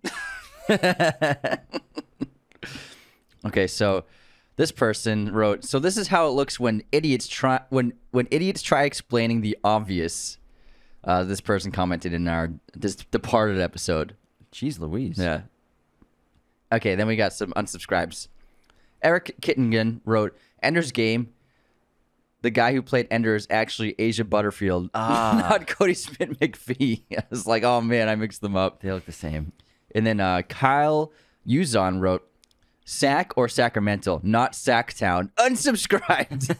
okay, so This person wrote, "So this is how it looks when idiots try when when idiots try explaining the obvious." Uh, this person commented in our this departed episode.
Jeez Louise.
Yeah. Okay, then we got some unsubscribes. Eric Kittingen wrote, "Ender's Game." The guy who played Ender is actually Asa Butterfield,
Ah.
not Kodi Smit McPhee. I was like, oh man, I mixed them up.
They look the same.
And then uh, Kyle Uzon wrote, Sac or Sacramento, not Sacktown. Unsubscribed.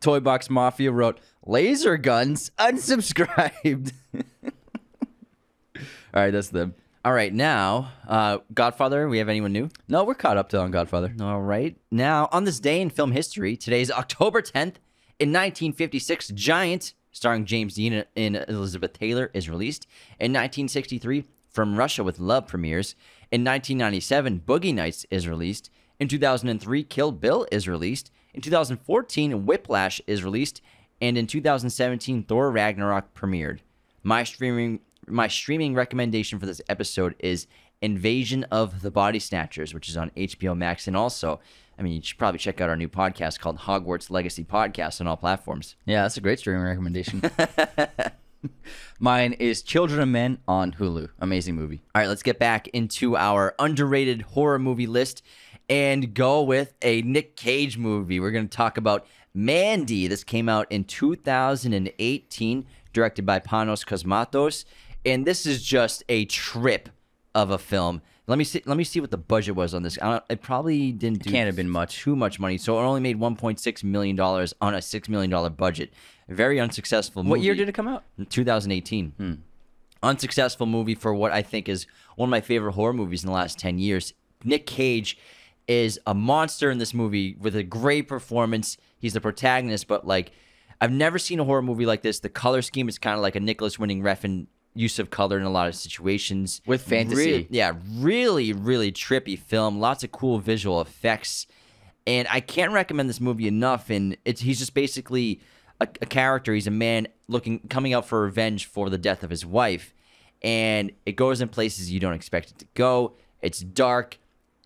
Toy Box Mafia wrote, Laser guns. Unsubscribed. All right, that's them.
All right, now, uh, Godfather, we have anyone new?
No, we're caught up to on Godfather.
All right. Now, on this day in film history, today's October 10th, in 1956, Giant, starring James Dean and Elizabeth Taylor, is released. In 1963, From Russia with Love premieres. In 1997, Boogie Nights is released. In 2003, Kill Bill is released. In 2014, Whiplash is released. And in 2017, Thor Ragnarok premiered. My streaming my streaming recommendation for this episode is Invasion of the Body Snatchers, which is on HBO Max. And also, I mean, you should probably check out our new podcast called Hogwarts Legacy Podcast on all platforms.
Yeah, that's a great streaming recommendation. Mine is Children of Men on Hulu. Amazing movie.
All right, let's get back into our underrated horror movie list and go with a Nick Cage movie. We're going to talk about Mandy. This came out in 2018, directed by Panos Cosmatos, and this is just a trip of a film. Let me see. Let me see what the budget was on this. I don't, it probably didn't do
Can't have been much.
too much money, so it only made 1.6 million dollars on a six million dollar budget. Very unsuccessful. Movie.
What year did it come out?
2018. Hmm. Unsuccessful movie for what I think is one of my favorite horror movies in the last 10 years. Nick Cage is a monster in this movie with a great performance. He's the protagonist, but like I've never seen a horror movie like this. The color scheme is kind of like a Nicolas Winding Refn use of color in a lot of situations.
With fantasy.
Yeah, really, really trippy film. Lots of cool visual effects. And I can't recommend this movie enough. And it's he's just basically a, a character. He's a man looking coming out for revenge for the death of his wife. And it goes in places you don't expect it to go. It's dark.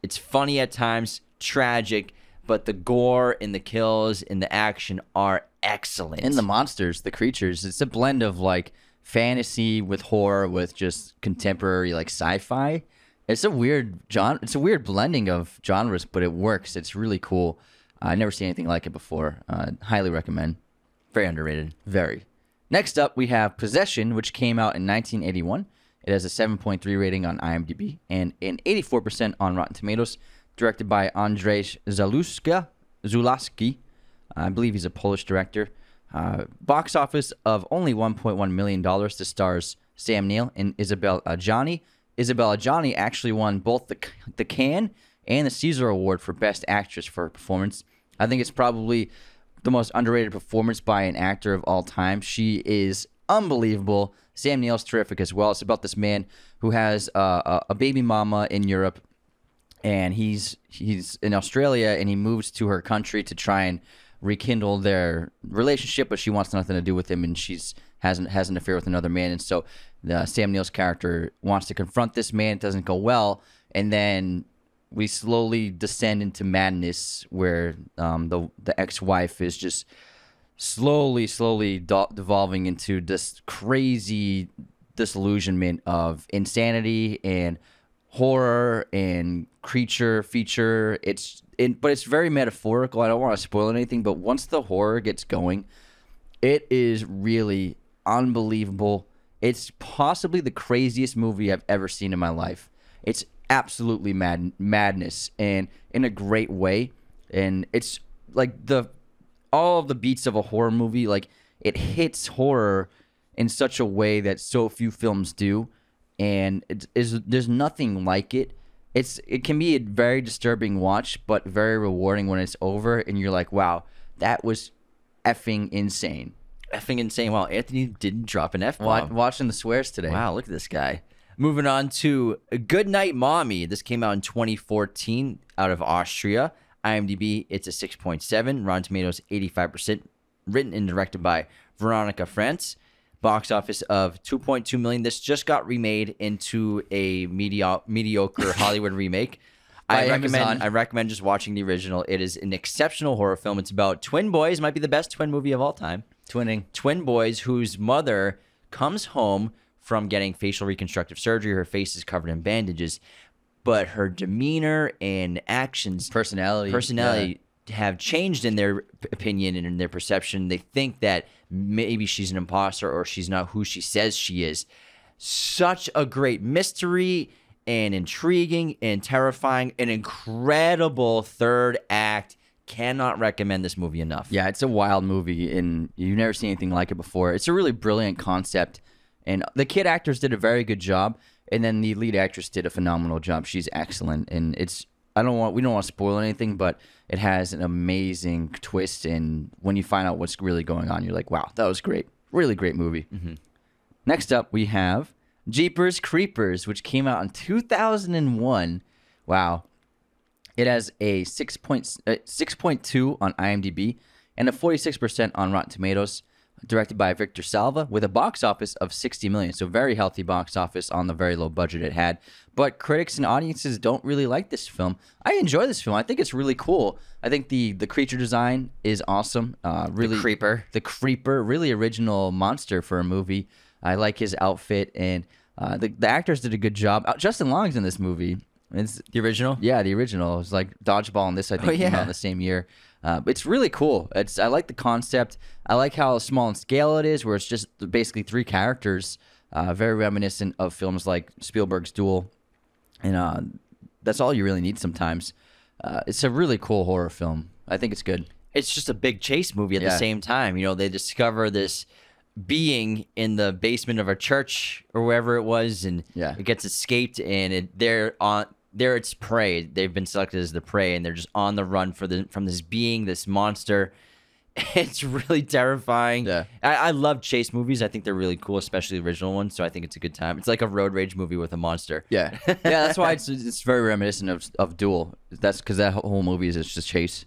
It's funny at times, tragic, but the gore and the kills and the action are excellent.
And the monsters, the creatures. It's a blend of like fantasy with horror with just contemporary like sci-fi. It's a weird genre. It's a weird blending of genres, but it works. It's really cool. I never seen anything like it before. Uh, highly recommend.
very underrated.
Very. Next up, we have Possession, which came out in 1981. It has a 7.3 rating on IMDb and an 84% on Rotten Tomatoes. Directed by Andrzej Zaluska, Zulaski. I believe he's a Polish director. Uh, box office of only 1.1 million dollars. This stars Sam Neill and Isabelle Adjani. Isabelle Adjani actually won both the the Cannes and the César Award for Best Actress for her performance. I think it's probably the most underrated performance by an actor of all time. She is unbelievable. Sam Neill's terrific as well. It's about this man who has uh, a, a baby mama in Europe, and he's he's in Australia, and he moves to her country to try and rekindle their relationship, but she wants nothing to do with him, and she's hasn't has an affair with another man, and so the Sam Neill's character wants to confront this man. It doesn't go well, and then we slowly descend into madness where um, the the ex-wife is just slowly slowly do- devolving into this crazy disillusionment of insanity and horror and creature feature it's in, but it's very metaphorical i don't want to spoil anything but once the horror gets going it is really unbelievable. It's possibly the craziest movie I've ever seen in my life. It's absolutely mad madness and in a great way. And it's like the all of the beats of a horror movie, like it hits horror in such a way that so few films do. And it is there's nothing like it. It's it can be a very disturbing watch, but very rewarding when it's over and you're like, wow, that was effing insane.
Effing insane. Wow, Anthony didn't drop an F bomb.
watching the swears today.
Wow, look at this guy. Moving on to Good Night Mommy. This came out in 2014 out of Austria. IMDb, it's a 6.7. Rotten Tomatoes, 85%. Written and directed by Veronika Franz. Box office of 2.2 million. This just got remade into a medio- mediocre Hollywood remake. I recommend
Amazon.
I recommend just watching the original. It is an exceptional horror film. It's about twin boys, might be the best twin movie of all time.
Twinning.
Twin boys whose mother comes home from getting facial reconstructive surgery. Her face is covered in bandages, but her demeanor and actions
Personality.
personality have changed in their opinion and in their perception. They think that maybe she's an imposter or she's not who she says she is. Such a great mystery and intriguing and terrifying, an incredible third act. Cannot recommend this movie enough.
Yeah, it's a wild movie, and you've never seen anything like it before. It's a really brilliant concept, and the kid actors did a very good job, and then the lead actress did a phenomenal job. She's excellent, and it's I don't want we don't want to spoil anything, but it has an amazing twist, and when you find out what's really going on, you're like, wow, that was great, really great movie. Next up, we have Jeepers Creepers, which came out in 2001. Wow. It has a 6 uh, 6.2 on IMDb and a 46% on Rotten Tomatoes, directed by Victor Salva with a box office of 60 million. So very healthy box office on the very low budget it had. But critics and audiences don't really like this film. I enjoy this film. I think it's really cool. I think the the creature design is awesome. Uh, really
creeper.
the creeper, really original monster for a movie. I like his outfit and uh, the the actors did a good job. Uh, Justin Long's in this movie. It's
The original?
yeah, the original. It was like Dodgeball and this I think
Oh,
came out in the same year. Uh, it's really cool. It's I like the concept. I like how small in scale it is, where it's just basically three characters. Uh, very reminiscent of films like Spielberg's Duel, and uh, that's all you really need sometimes. Uh, it's a really cool horror film. I think it's good.
it's just a big chase movie at the same time. You know, they discover this being in the basement of a church or wherever it was, and
Yeah.
it gets escaped, and it, they're on there. It's prey. They've been selected as the prey, and they're just on the run for the from this being, this monster. It's really terrifying.
Yeah.
I, I love chase movies. I think they're really cool, especially the original ones. So I think it's a good time. It's like a road rage movie with a monster.
Yeah, yeah. That's why it's it's very reminiscent of of Duel. That's because that whole movie is just chase.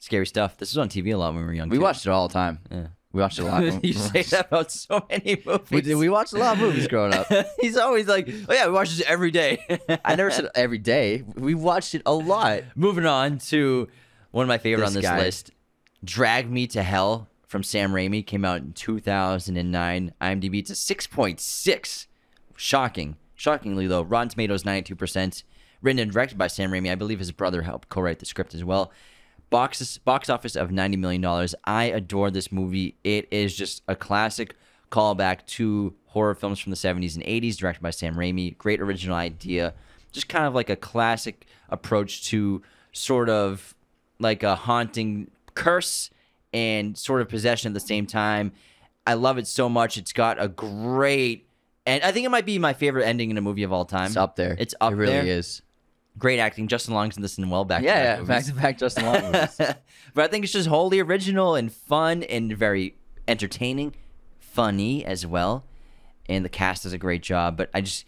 Scary stuff. This was on TV a lot when we were young.
We
too.
watched it all the time.
Yeah.
We watched a lot.
you say that about so many movies.
We, did- we watched a lot of movies growing up.
He's always like, "Oh yeah, we watch this every day."
I never said every day. We watched it a lot.
Moving on to one of my favorite on
This
this
guy.
list, "Drag Me to Hell" from Sam Raimi came out in 2009. IMDb it's a 6.6. Shocking, shockingly though. Rotten Tomatoes 92%. Written and directed by Sam Raimi. I believe his brother helped co-write the script as well. Box box office of 90 million dollars. I adore this movie. It is just a classic callback to horror films from the 70s and 80s, directed by Sam Raimi. Great original idea. Just kind of like a classic approach to sort of like a haunting curse and sort of possession at the same time. I love it so much. It's got a great, and I think it might be my favorite ending in a movie of all time.
It's up there.
It's up there.
It really
there.
is.
Great acting. Justin Long's in this and well back.
Yeah, yeah. Back to back Justin Long movies.
but I think it's just wholly original and fun and very entertaining, funny as well. And the cast does a great job. But I just,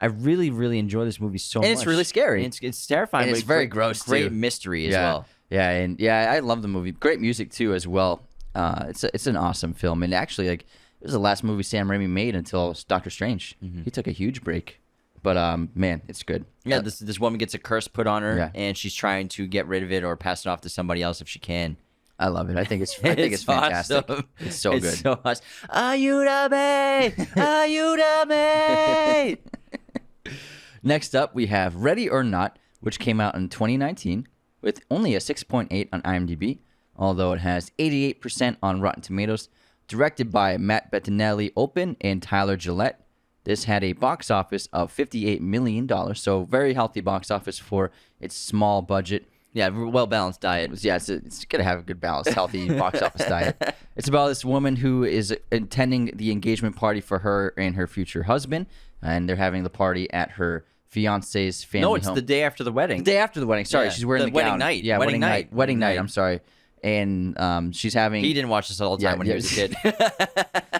I really, really enjoy this movie so
And
much.
And it's really scary.
And it's, it's terrifying.
And
but
it's very
great-
gross,
Great
too.
mystery as
yeah.
well.
Yeah, and yeah, I love the movie. Great music too, as well. Uh, it's a, it's an awesome film, and actually, like it was the last movie Sam Raimi made until Doctor Strange. He took a huge break, but um, man, it's good.
Yeah,
Uh,
this this woman gets a curse put on her,
Yeah.
and she's trying to get rid of it or pass it off to somebody else if she can.
I love it. I think it's I think it's, fantastic.
awesome.
It's so
It's
good.
so awesome. Ayúdame, ayúdame.
Next up, we have Ready or Not, which came out in 2019 with only a 6.8 on IMDb, although it has 88% on Rotten Tomatoes. Directed by Matt Bettinelli-Olpin and Tyler Gillett. This had a box office of $58 million, so very healthy box office for its small budget.
yeah, well balanced diet.
Yeah, it's, it's gonna have a good balance, healthy box office diet. It's about this woman who is attending the engagement party for her and her future husband, and they're having the party at her fiance's family
No, it's
home.
the day after the wedding.
The day after the wedding. Sorry,
Yeah,
she's wearing
the
the,
wedding
gown.
night.
Yeah,
Wedding
wedding,
night.
night. Wedding night.
Night.
I'm sorry, and um, she's having.
he didn't watch this all the
Yeah,
when
yeah.
he was a kid.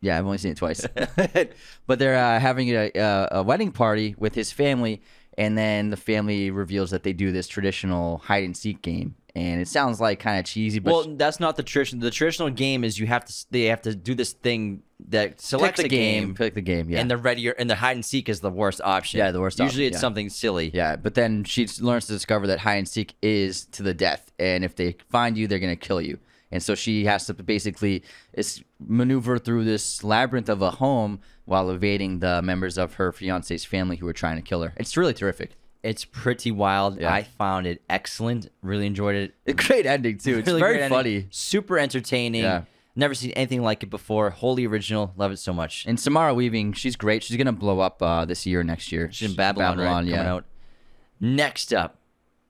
Yeah, I've only seen it twice. but they're uh, having a, a, a wedding party with his family, and then the family reveals that they do this traditional hide and seek game, and it sounds like kind of cheesy, but
Well, that's not the traditional. The traditional game is you have to they have to do this thing that
pick
selects
the
a
game,
game,
pick the game, yeah.
and the ready and the hide and seek is the worst option.
Yeah, the worst
Usually
option,
it's
yeah.
something silly.
Yeah, but then she learns to discover that hide and seek is to the death, and if they find you, they're gonna kill you. And so she has to basically maneuver through this labyrinth of a home while evading the members of her fiance's family who are trying to kill her. It's really terrific.
It's pretty wild.
Yeah.
I found it excellent. Really enjoyed it.
Great ending too. It's
Really
very funny.
Super entertaining.
Yeah.
Never seen anything like it before. Wholly original. Love it so much.
And Samara Weaving, she's great. She's gonna blow up uh, this year, next year.
She's in Babylon, right?
yeah.
Next up,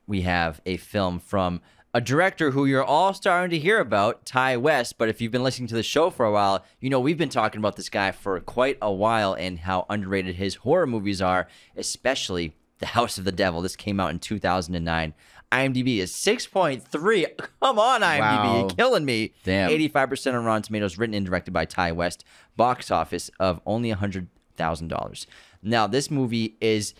we have a film from a director who you're all starting to hear about, Ti West. But if you've been listening to the show for a while, you know we've been talking about this guy for quite a while and how underrated his horror movies are, especially The House of the Devil. This came out in 2009. IMDb is 6.3. Come on, IMDb.
Wow.
You're killing me.
Damn.
85% on Rotten Tomatoes, written and directed by Ti West. Box office of only $100,000. Now, this movie is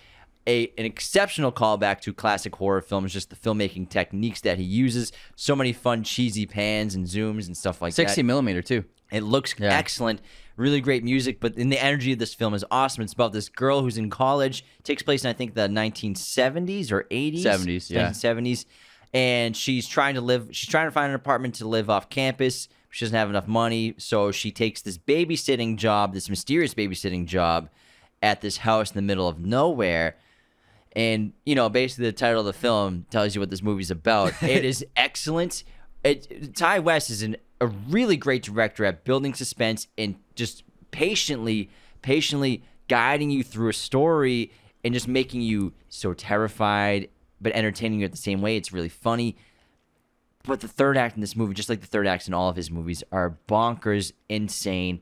a an exceptional callback to classic horror films, just the filmmaking techniques that he uses. So many fun, cheesy pans and zooms and stuff like
Sixty
that.
millimeter too.
It looks
Yeah.
excellent. Really great music, but in the energy of this film is awesome. It's about this girl who's in college. takes place in I think the 1970s or 80s.
70s, yeah.
1970s, and she's trying to live. She's trying to find an apartment to live off campus. She doesn't have enough money, so she takes this babysitting job, this mysterious babysitting job, at this house in the middle of nowhere. And you know, basically, the title of the film tells you what this movie's about. it is excellent. It, Ti West is an, a really great director at building suspense and just patiently, patiently guiding you through a story and just making you so terrified but entertaining you at the same way. It's really funny. But the third act in this movie, just like the third acts in all of his movies, are bonkers, insane.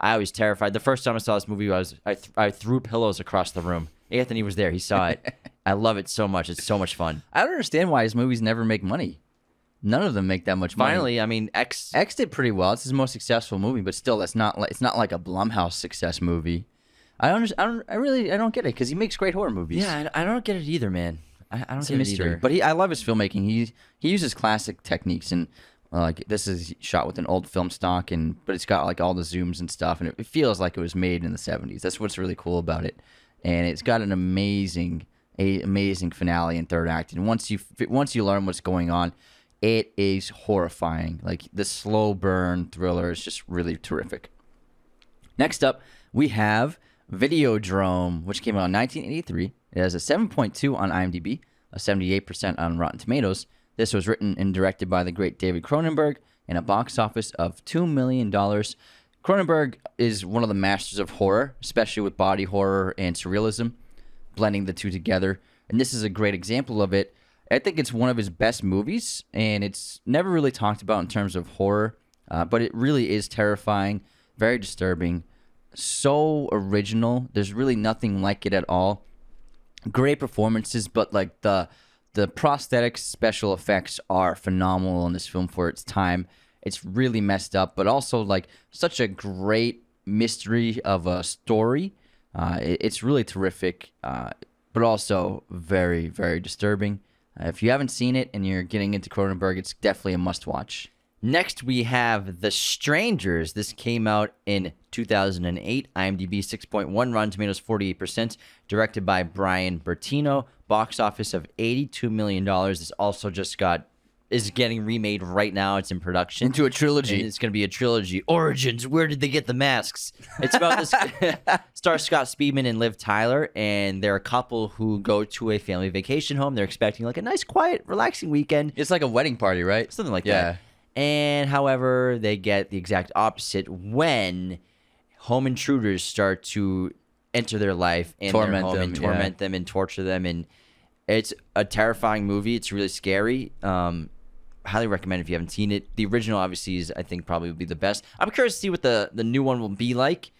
I was terrified. The first time I saw this movie, I was I, th- I threw pillows across the room. Anthony was there. He saw it. I love it so much. It's so much fun.
I don't understand why his movies never make money. None of them make that much money.
Finally, I mean, X.
X did pretty well. It's his most successful movie, but still, that's not like it's not like a Blumhouse success movie. I don't. I don't. I really. I don't get it because he makes great horror movies.
Yeah, I, I don't get it either, man. I, I don't
it's
get
a mystery.
it either.
But he, I love his filmmaking. He he uses classic techniques and uh, like this is shot with an old film stock and but it's got like all the zooms and stuff and it, it feels like it was made in the 70s. That's what's really cool about it. And it's got an amazing a amazing finale and third act. And once you once you learn what's going on, it is horrifying. Like the slow burn thriller is just really terrific. Next up, we have Videodrome, which came out in 1983. It has a 7.2 on IMDb, a 78% on Rotten Tomatoes. This was written and directed by the great David Cronenberg and a box office of $2 million. Cronenberg is one of the masters of horror, especially with body horror and surrealism, blending the two together. And this is a great example of it. I think it's one of his best movies, and it's never really talked about in terms of horror, uh, but it really is terrifying, very disturbing, so original. There's really nothing like it at all. Great performances, but like the the prosthetics, special effects are phenomenal in this film for its time. It's really messed up, but also like such a great mystery of a story. Uh, it- it's really terrific, uh, but also very, very disturbing. Uh, if you haven't seen it and you're getting into Cronenberg, it's definitely a must watch.
Next, we have The Strangers. This came out in 2008. IMDb 6.1, Rotten Tomatoes 48%. Directed by Bryan Bertino. Box office of 82 million dollars. This also just got is getting remade right now. It's in production.
Into a trilogy.
And it's going to be a trilogy. Origins. Where did they get the masks? It's about this star Scott Speedman and Liv Tyler, and they're a couple who go to a family vacation home. They're expecting like a nice, quiet, relaxing weekend
It's like a wedding party, right?
something like
Yeah.
that. And however, they get the exact opposite when home intruders start to enter their life and
Torment
their home
them,
and torment them and torture them. And it's a terrifying movie. It's really scary. Um, highly recommend if you haven't seen it. The original, obviously, is I think probably would be the best. I'm curious to see what the the new one will be like.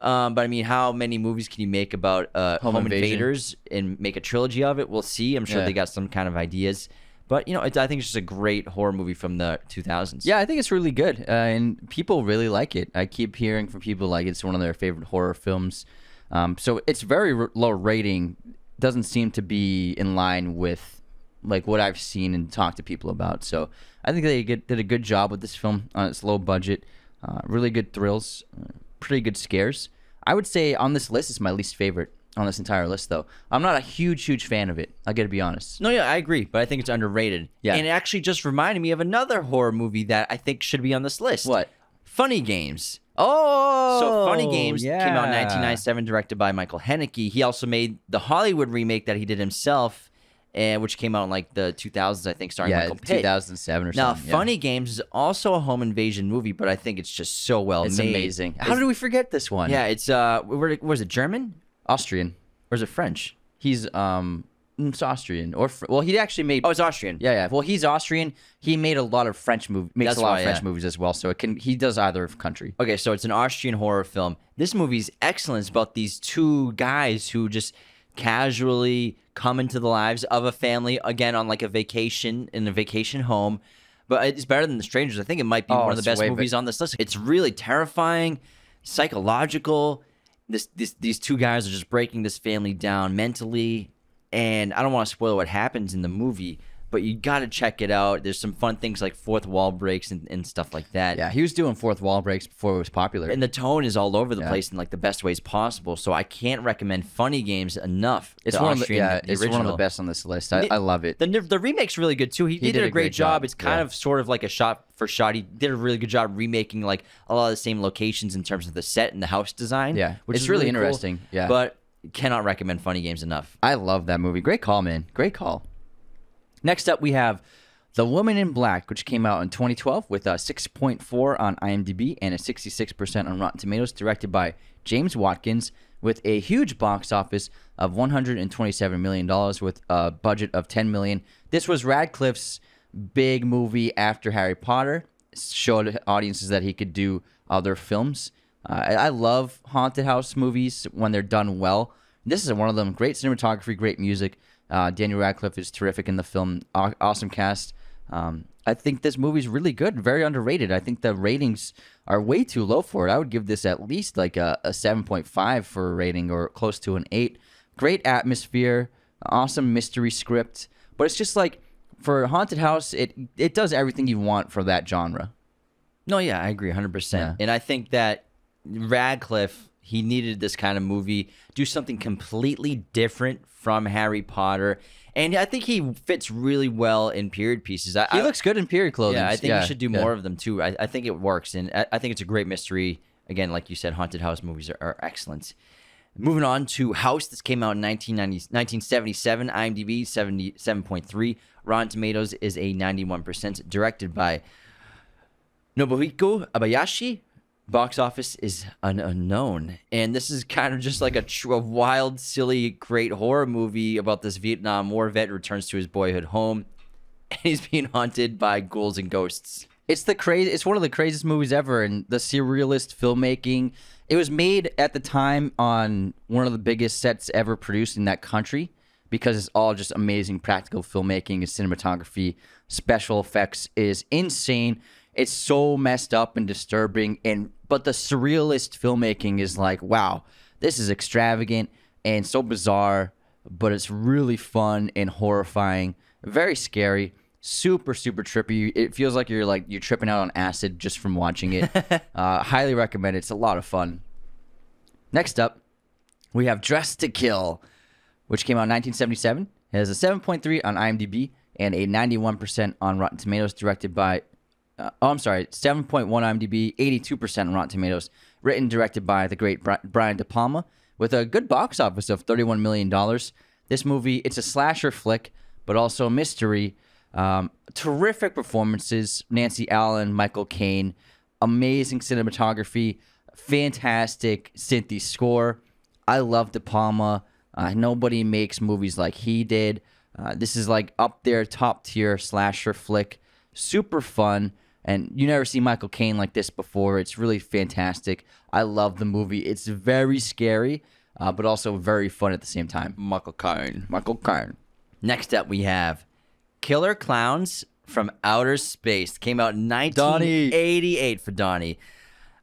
Um, but I mean, how many movies can you make about uh,
Home
home, invaders and make a trilogy of it? We'll see. I'm sure
Yeah.
they got some kind of ideas. But you know, it, I think it's just a great horror movie from the 2000s.
Yeah, I think it's really good, uh, and people really like it. I keep hearing from people like it's one of their favorite horror films. Um, so it's very r- low rating. Doesn't seem to be in line with like what I've seen and talked to people about. So I think they get, did a good job with this film on its low budget. Uh, really good thrills, uh, pretty good scares. I would say on this list it's my least favorite on this entire list, though. I'm not a huge, huge fan of it. I got to be honest.
No, yeah, I agree, but I think it's underrated.
Yeah.
and it actually just reminded me of another horror movie that I think should be on this list.
What?
Funny Games.
Oh,
So Funny Games came out in 1997, directed by Michael Haneke. He also made the Hollywood remake that he did himself, and which came out in like the 2000s, I think, starring
Yeah,
Michael Pitt.
2007 or
Now,
something. yeah.
Funny Games is also a home invasion movie, but I think it's just so well
It's
made.
amazing. How
It's-
did we forget this one?
Yeah, it's uh, where was it German
Austrian.
or is it French?
He's um, it's Austrian or well, he actually made
Oh, it's Austrian.
Yeah, yeah. Well, he's Austrian. He made a lot of French movies. Makes
That's
a lot
why,
of French
yeah.
movies as well. So it can. He does either country.
Okay, so it's an Austrian horror film. This movie's excellent. It's about these two guys who just casually come into the lives of a family again on like a vacation in a vacation home. But it's better than The Strangers. I think it might be
Oh,
one of the best movies on this list. It's really terrifying, psychological. This, this these two guys are just breaking this family down mentally, and I don't want to spoil what happens in the movie, but you got to check it out. There's some fun things like fourth wall breaks and, and stuff like that
Yeah, he was doing fourth wall breaks before it was popular.
and the tone is all over the
Yeah.
place in like the best ways possible. So I can't recommend Funny Games enough.
it's one of the yeah,
the
it's one of the best on this list. I, I love it.
The the remake's really good too. He, he, did, a great, job. It's kind
yeah.
of sort of like a shot for shot. He did a really good job remaking like a lot of the same locations in terms of the set and the house design.
Yeah,
which
it's
is
really
cool.
interesting, yeah.
but cannot recommend Funny Games enough.
I love that movie. Great call, man. Great call. Next up, we have The Woman in Black, which came out in 2012 with a 6.4 on IMDb and a 66% on Rotten Tomatoes, directed by James Watkins, with a huge box office of 127 million dollars with a budget of 10 million. This was Radcliffe's big movie after Harry Potter. Showed audiences that he could do other films. Uh, I, I love haunted house movies when they're done well. This is one of them. Great cinematography, great music. Uh, Daniel Radcliffe is terrific in the film. Aw- awesome cast. Um, I think this movie's really good, very underrated. I think the ratings are way too low for it. I would give this at least like a, a 7.5 for a rating or close to an 8. Great atmosphere, awesome mystery script, but it's just like for haunted house, it it does everything you want for that genre.
No, yeah, I agree 100%.
Yeah.
And I think that Radcliffe, he needed this kind of movie, do something completely different from Harry Potter. And I think he fits really well in period pieces. I,
He
I-
looks good in period clothing.
Yeah, I think you should do
yeah.
more of them too. I, I think it works, and I, I think it's a great mystery. Again, like you said, haunted house movies are, are excellent. Moving on to House, this came out in 1990, 1977, IMDb 77.3, Rotten Tomatoes is a 91%, directed by Nobuhiko Obayashi. Box office is an unknown, and this is kind of just like a, tr- a wild, silly, great horror movie about this Vietnam War vet returns to his boyhood home, and he's being haunted by ghouls and ghosts.
It's the crazy. It's one of the craziest movies ever, and the surrealist filmmaking. It was made at the time on one of the biggest sets ever produced in that country because it's all just amazing practical filmmaking and cinematography. Special effects is insane. It's so messed up and disturbing, and but the surrealist filmmaking is like, wow, this is extravagant and so bizarre, but it's really fun and horrifying, very scary. Super super trippy. It feels like you're like you're tripping out on acid just from watching it. Uh, highly recommend it. It's a lot of fun. Next up we have dressed to kill which came out in 1977 it has a 7.3 on imdb and a 91% on rotten tomatoes directed by uh, oh i'm sorry 7.1 imdb 82% on rotten tomatoes. Written directed by the great brian de palma with a good box office of $31 million this movie it's a slasher flick but also a mystery. Um, terrific performances. Nancy allen michael caine amazing cinematography fantastic synthy score. I love de palma. Uh, nobody makes movies like he did. Uh, this is like up there top tier slasher flick. Super fun and you never see michael caine like this before it's really fantastic i love the movie it's very scary uh, but also very fun at the same time
Michael Caine.
michael caine
Next up, we have Killer Klowns from Outer Space. Came out in 1988 for Donnie.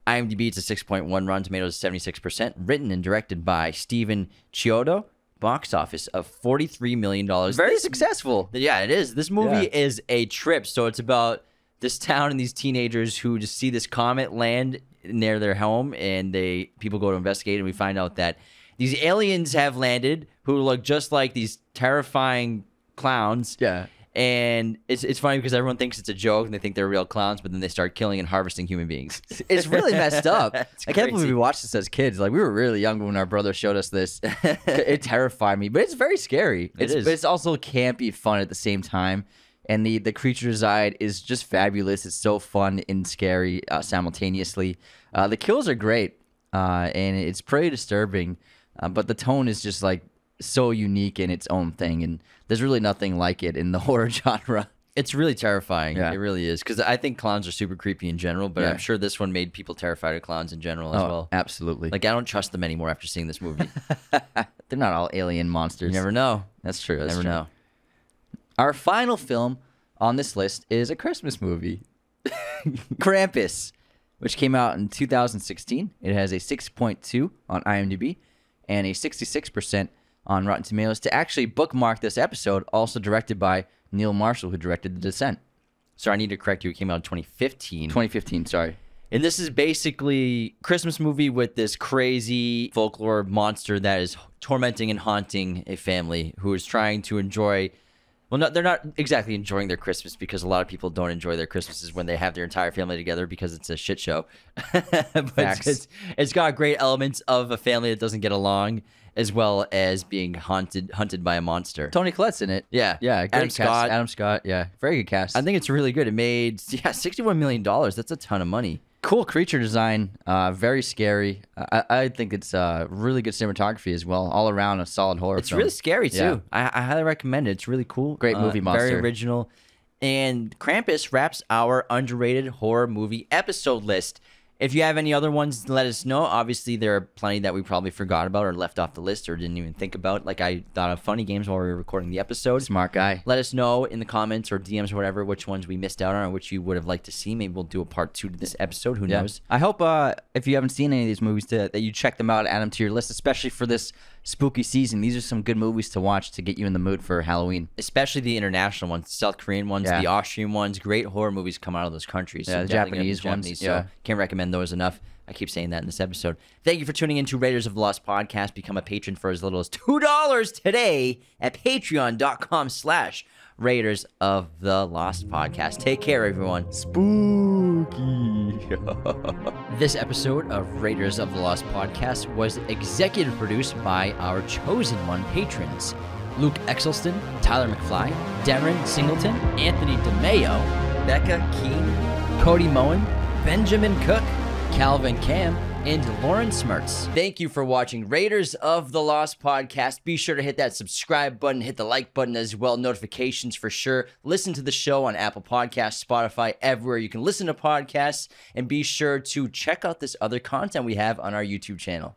IMDb, it's a 6.1. Rotten Tomatoes, 76%. Written and directed by Stephen Chiodo. box office of $43 million.
Very
This-
successful.
Yeah, it is. This movie
Yeah.
is a trip. So it's about this town and these teenagers who just see this comet land near their home, and they people go to investigate, and we find out that these aliens have landed who look just like these terrifying clowns.
Yeah.
And it's it's funny because everyone thinks it's a joke and they think they're real clowns, but then they start killing and harvesting human beings.
It's really messed up. I can't believe we watched this as kids. Like we were really young when our brother showed us this. it terrified me, but it's very scary.
It
it's,
is.
But it's also campy fun at the same time. And the the creature design is just fabulous. It's so fun and scary uh, simultaneously. Uh, the kills are great, uh, and it's pretty disturbing. Uh, but the tone is just like so unique in its own thing, and there's really nothing like it in the horror genre.
It's really terrifying.
Yeah.
It really is. Because I think clowns are super creepy in general, but
Yeah.
I'm sure this one made people terrified of clowns in general as
Oh,
well.
absolutely.
Like I don't trust them anymore after seeing this movie.
they're not all alien monsters.
you never know.
That's true. That's
never
true.
know.
Our final film on this list is a Christmas movie, Krampus, which came out in 2016. It has a 6.2 on IMDb and a 66% on Rotten Tomatoes. To actually bookmark this episode, also directed by Neil Marshall, who directed The Descent.
Sorry, I need to correct you. It came out in 2015.
2015, sorry.
And this is basically Christmas movie with this crazy folklore monster that is tormenting and haunting a family who is trying to enjoy. Well, not, they're not exactly enjoying their Christmas because a lot of people don't enjoy their Christmases when they have their entire family together because it's a shit show. but it's, it's got great elements of a family that doesn't get along as well as being haunted hunted by a monster.
Toni Collette's in it.
Yeah.
Yeah, great
Adam
cast.
Scott.
Adam Scott, yeah. Very good cast.
I think it's really good. It made yeah, $61 million. That's a ton of money.
Cool creature design, uh, very scary. I, I think it's uh, really good cinematography as well. All around a solid horror
It's
film.
really scary too.
Yeah.
I, I highly recommend it. It's really cool.
Great
Uh,
movie monster.
Very original. And Krampus wraps our underrated horror movie episode list. If you have any other ones, let us know. Obviously, there are plenty that we probably forgot about or left off the list or didn't even think about. Like I thought of funny games while we were recording the episode.
Smart guy.
Let us know in the comments or DMs or whatever which ones we missed out on or which you would have liked to see. Maybe we'll do a part two to this episode. Who
Yeah.
knows?
I hope uh, if you haven't seen any of these movies, to, that you check them out, add them to your list, especially for this spooky season. These are some good movies to watch to get you in the mood for Halloween.
Especially the international ones, South Korean ones,
Yeah.
the Austrian ones. Great horror movies come out of those countries.
Yeah, the
definitely gonna
Japanese ones,
Japanese,
yeah.
So can't recommend those enough. I keep saying that in this episode. Thank you for tuning in to Raiders of the Lost podcast. Become a patron for as little as two dollars today at patreon.com slash Raiders of the Lost podcast. Take care, everyone.
Spooky.
This episode of Raiders of the Lost podcast was executive produced by our chosen one patrons Luke Exelston, Tyler McFly, Darren Singleton, Anthony DeMeo, Becca Keene, Cody Moen, Benjamin Cook, Calvin Cam, and Lauren Smertz. Thank you for watching Raiders of the Lost podcast. Be sure to hit that subscribe button, hit the like button as well, notifications for sure. Listen to the show on Apple Podcasts, Spotify, everywhere you can listen to podcasts, and be sure to check out this other content we have on our YouTube channel.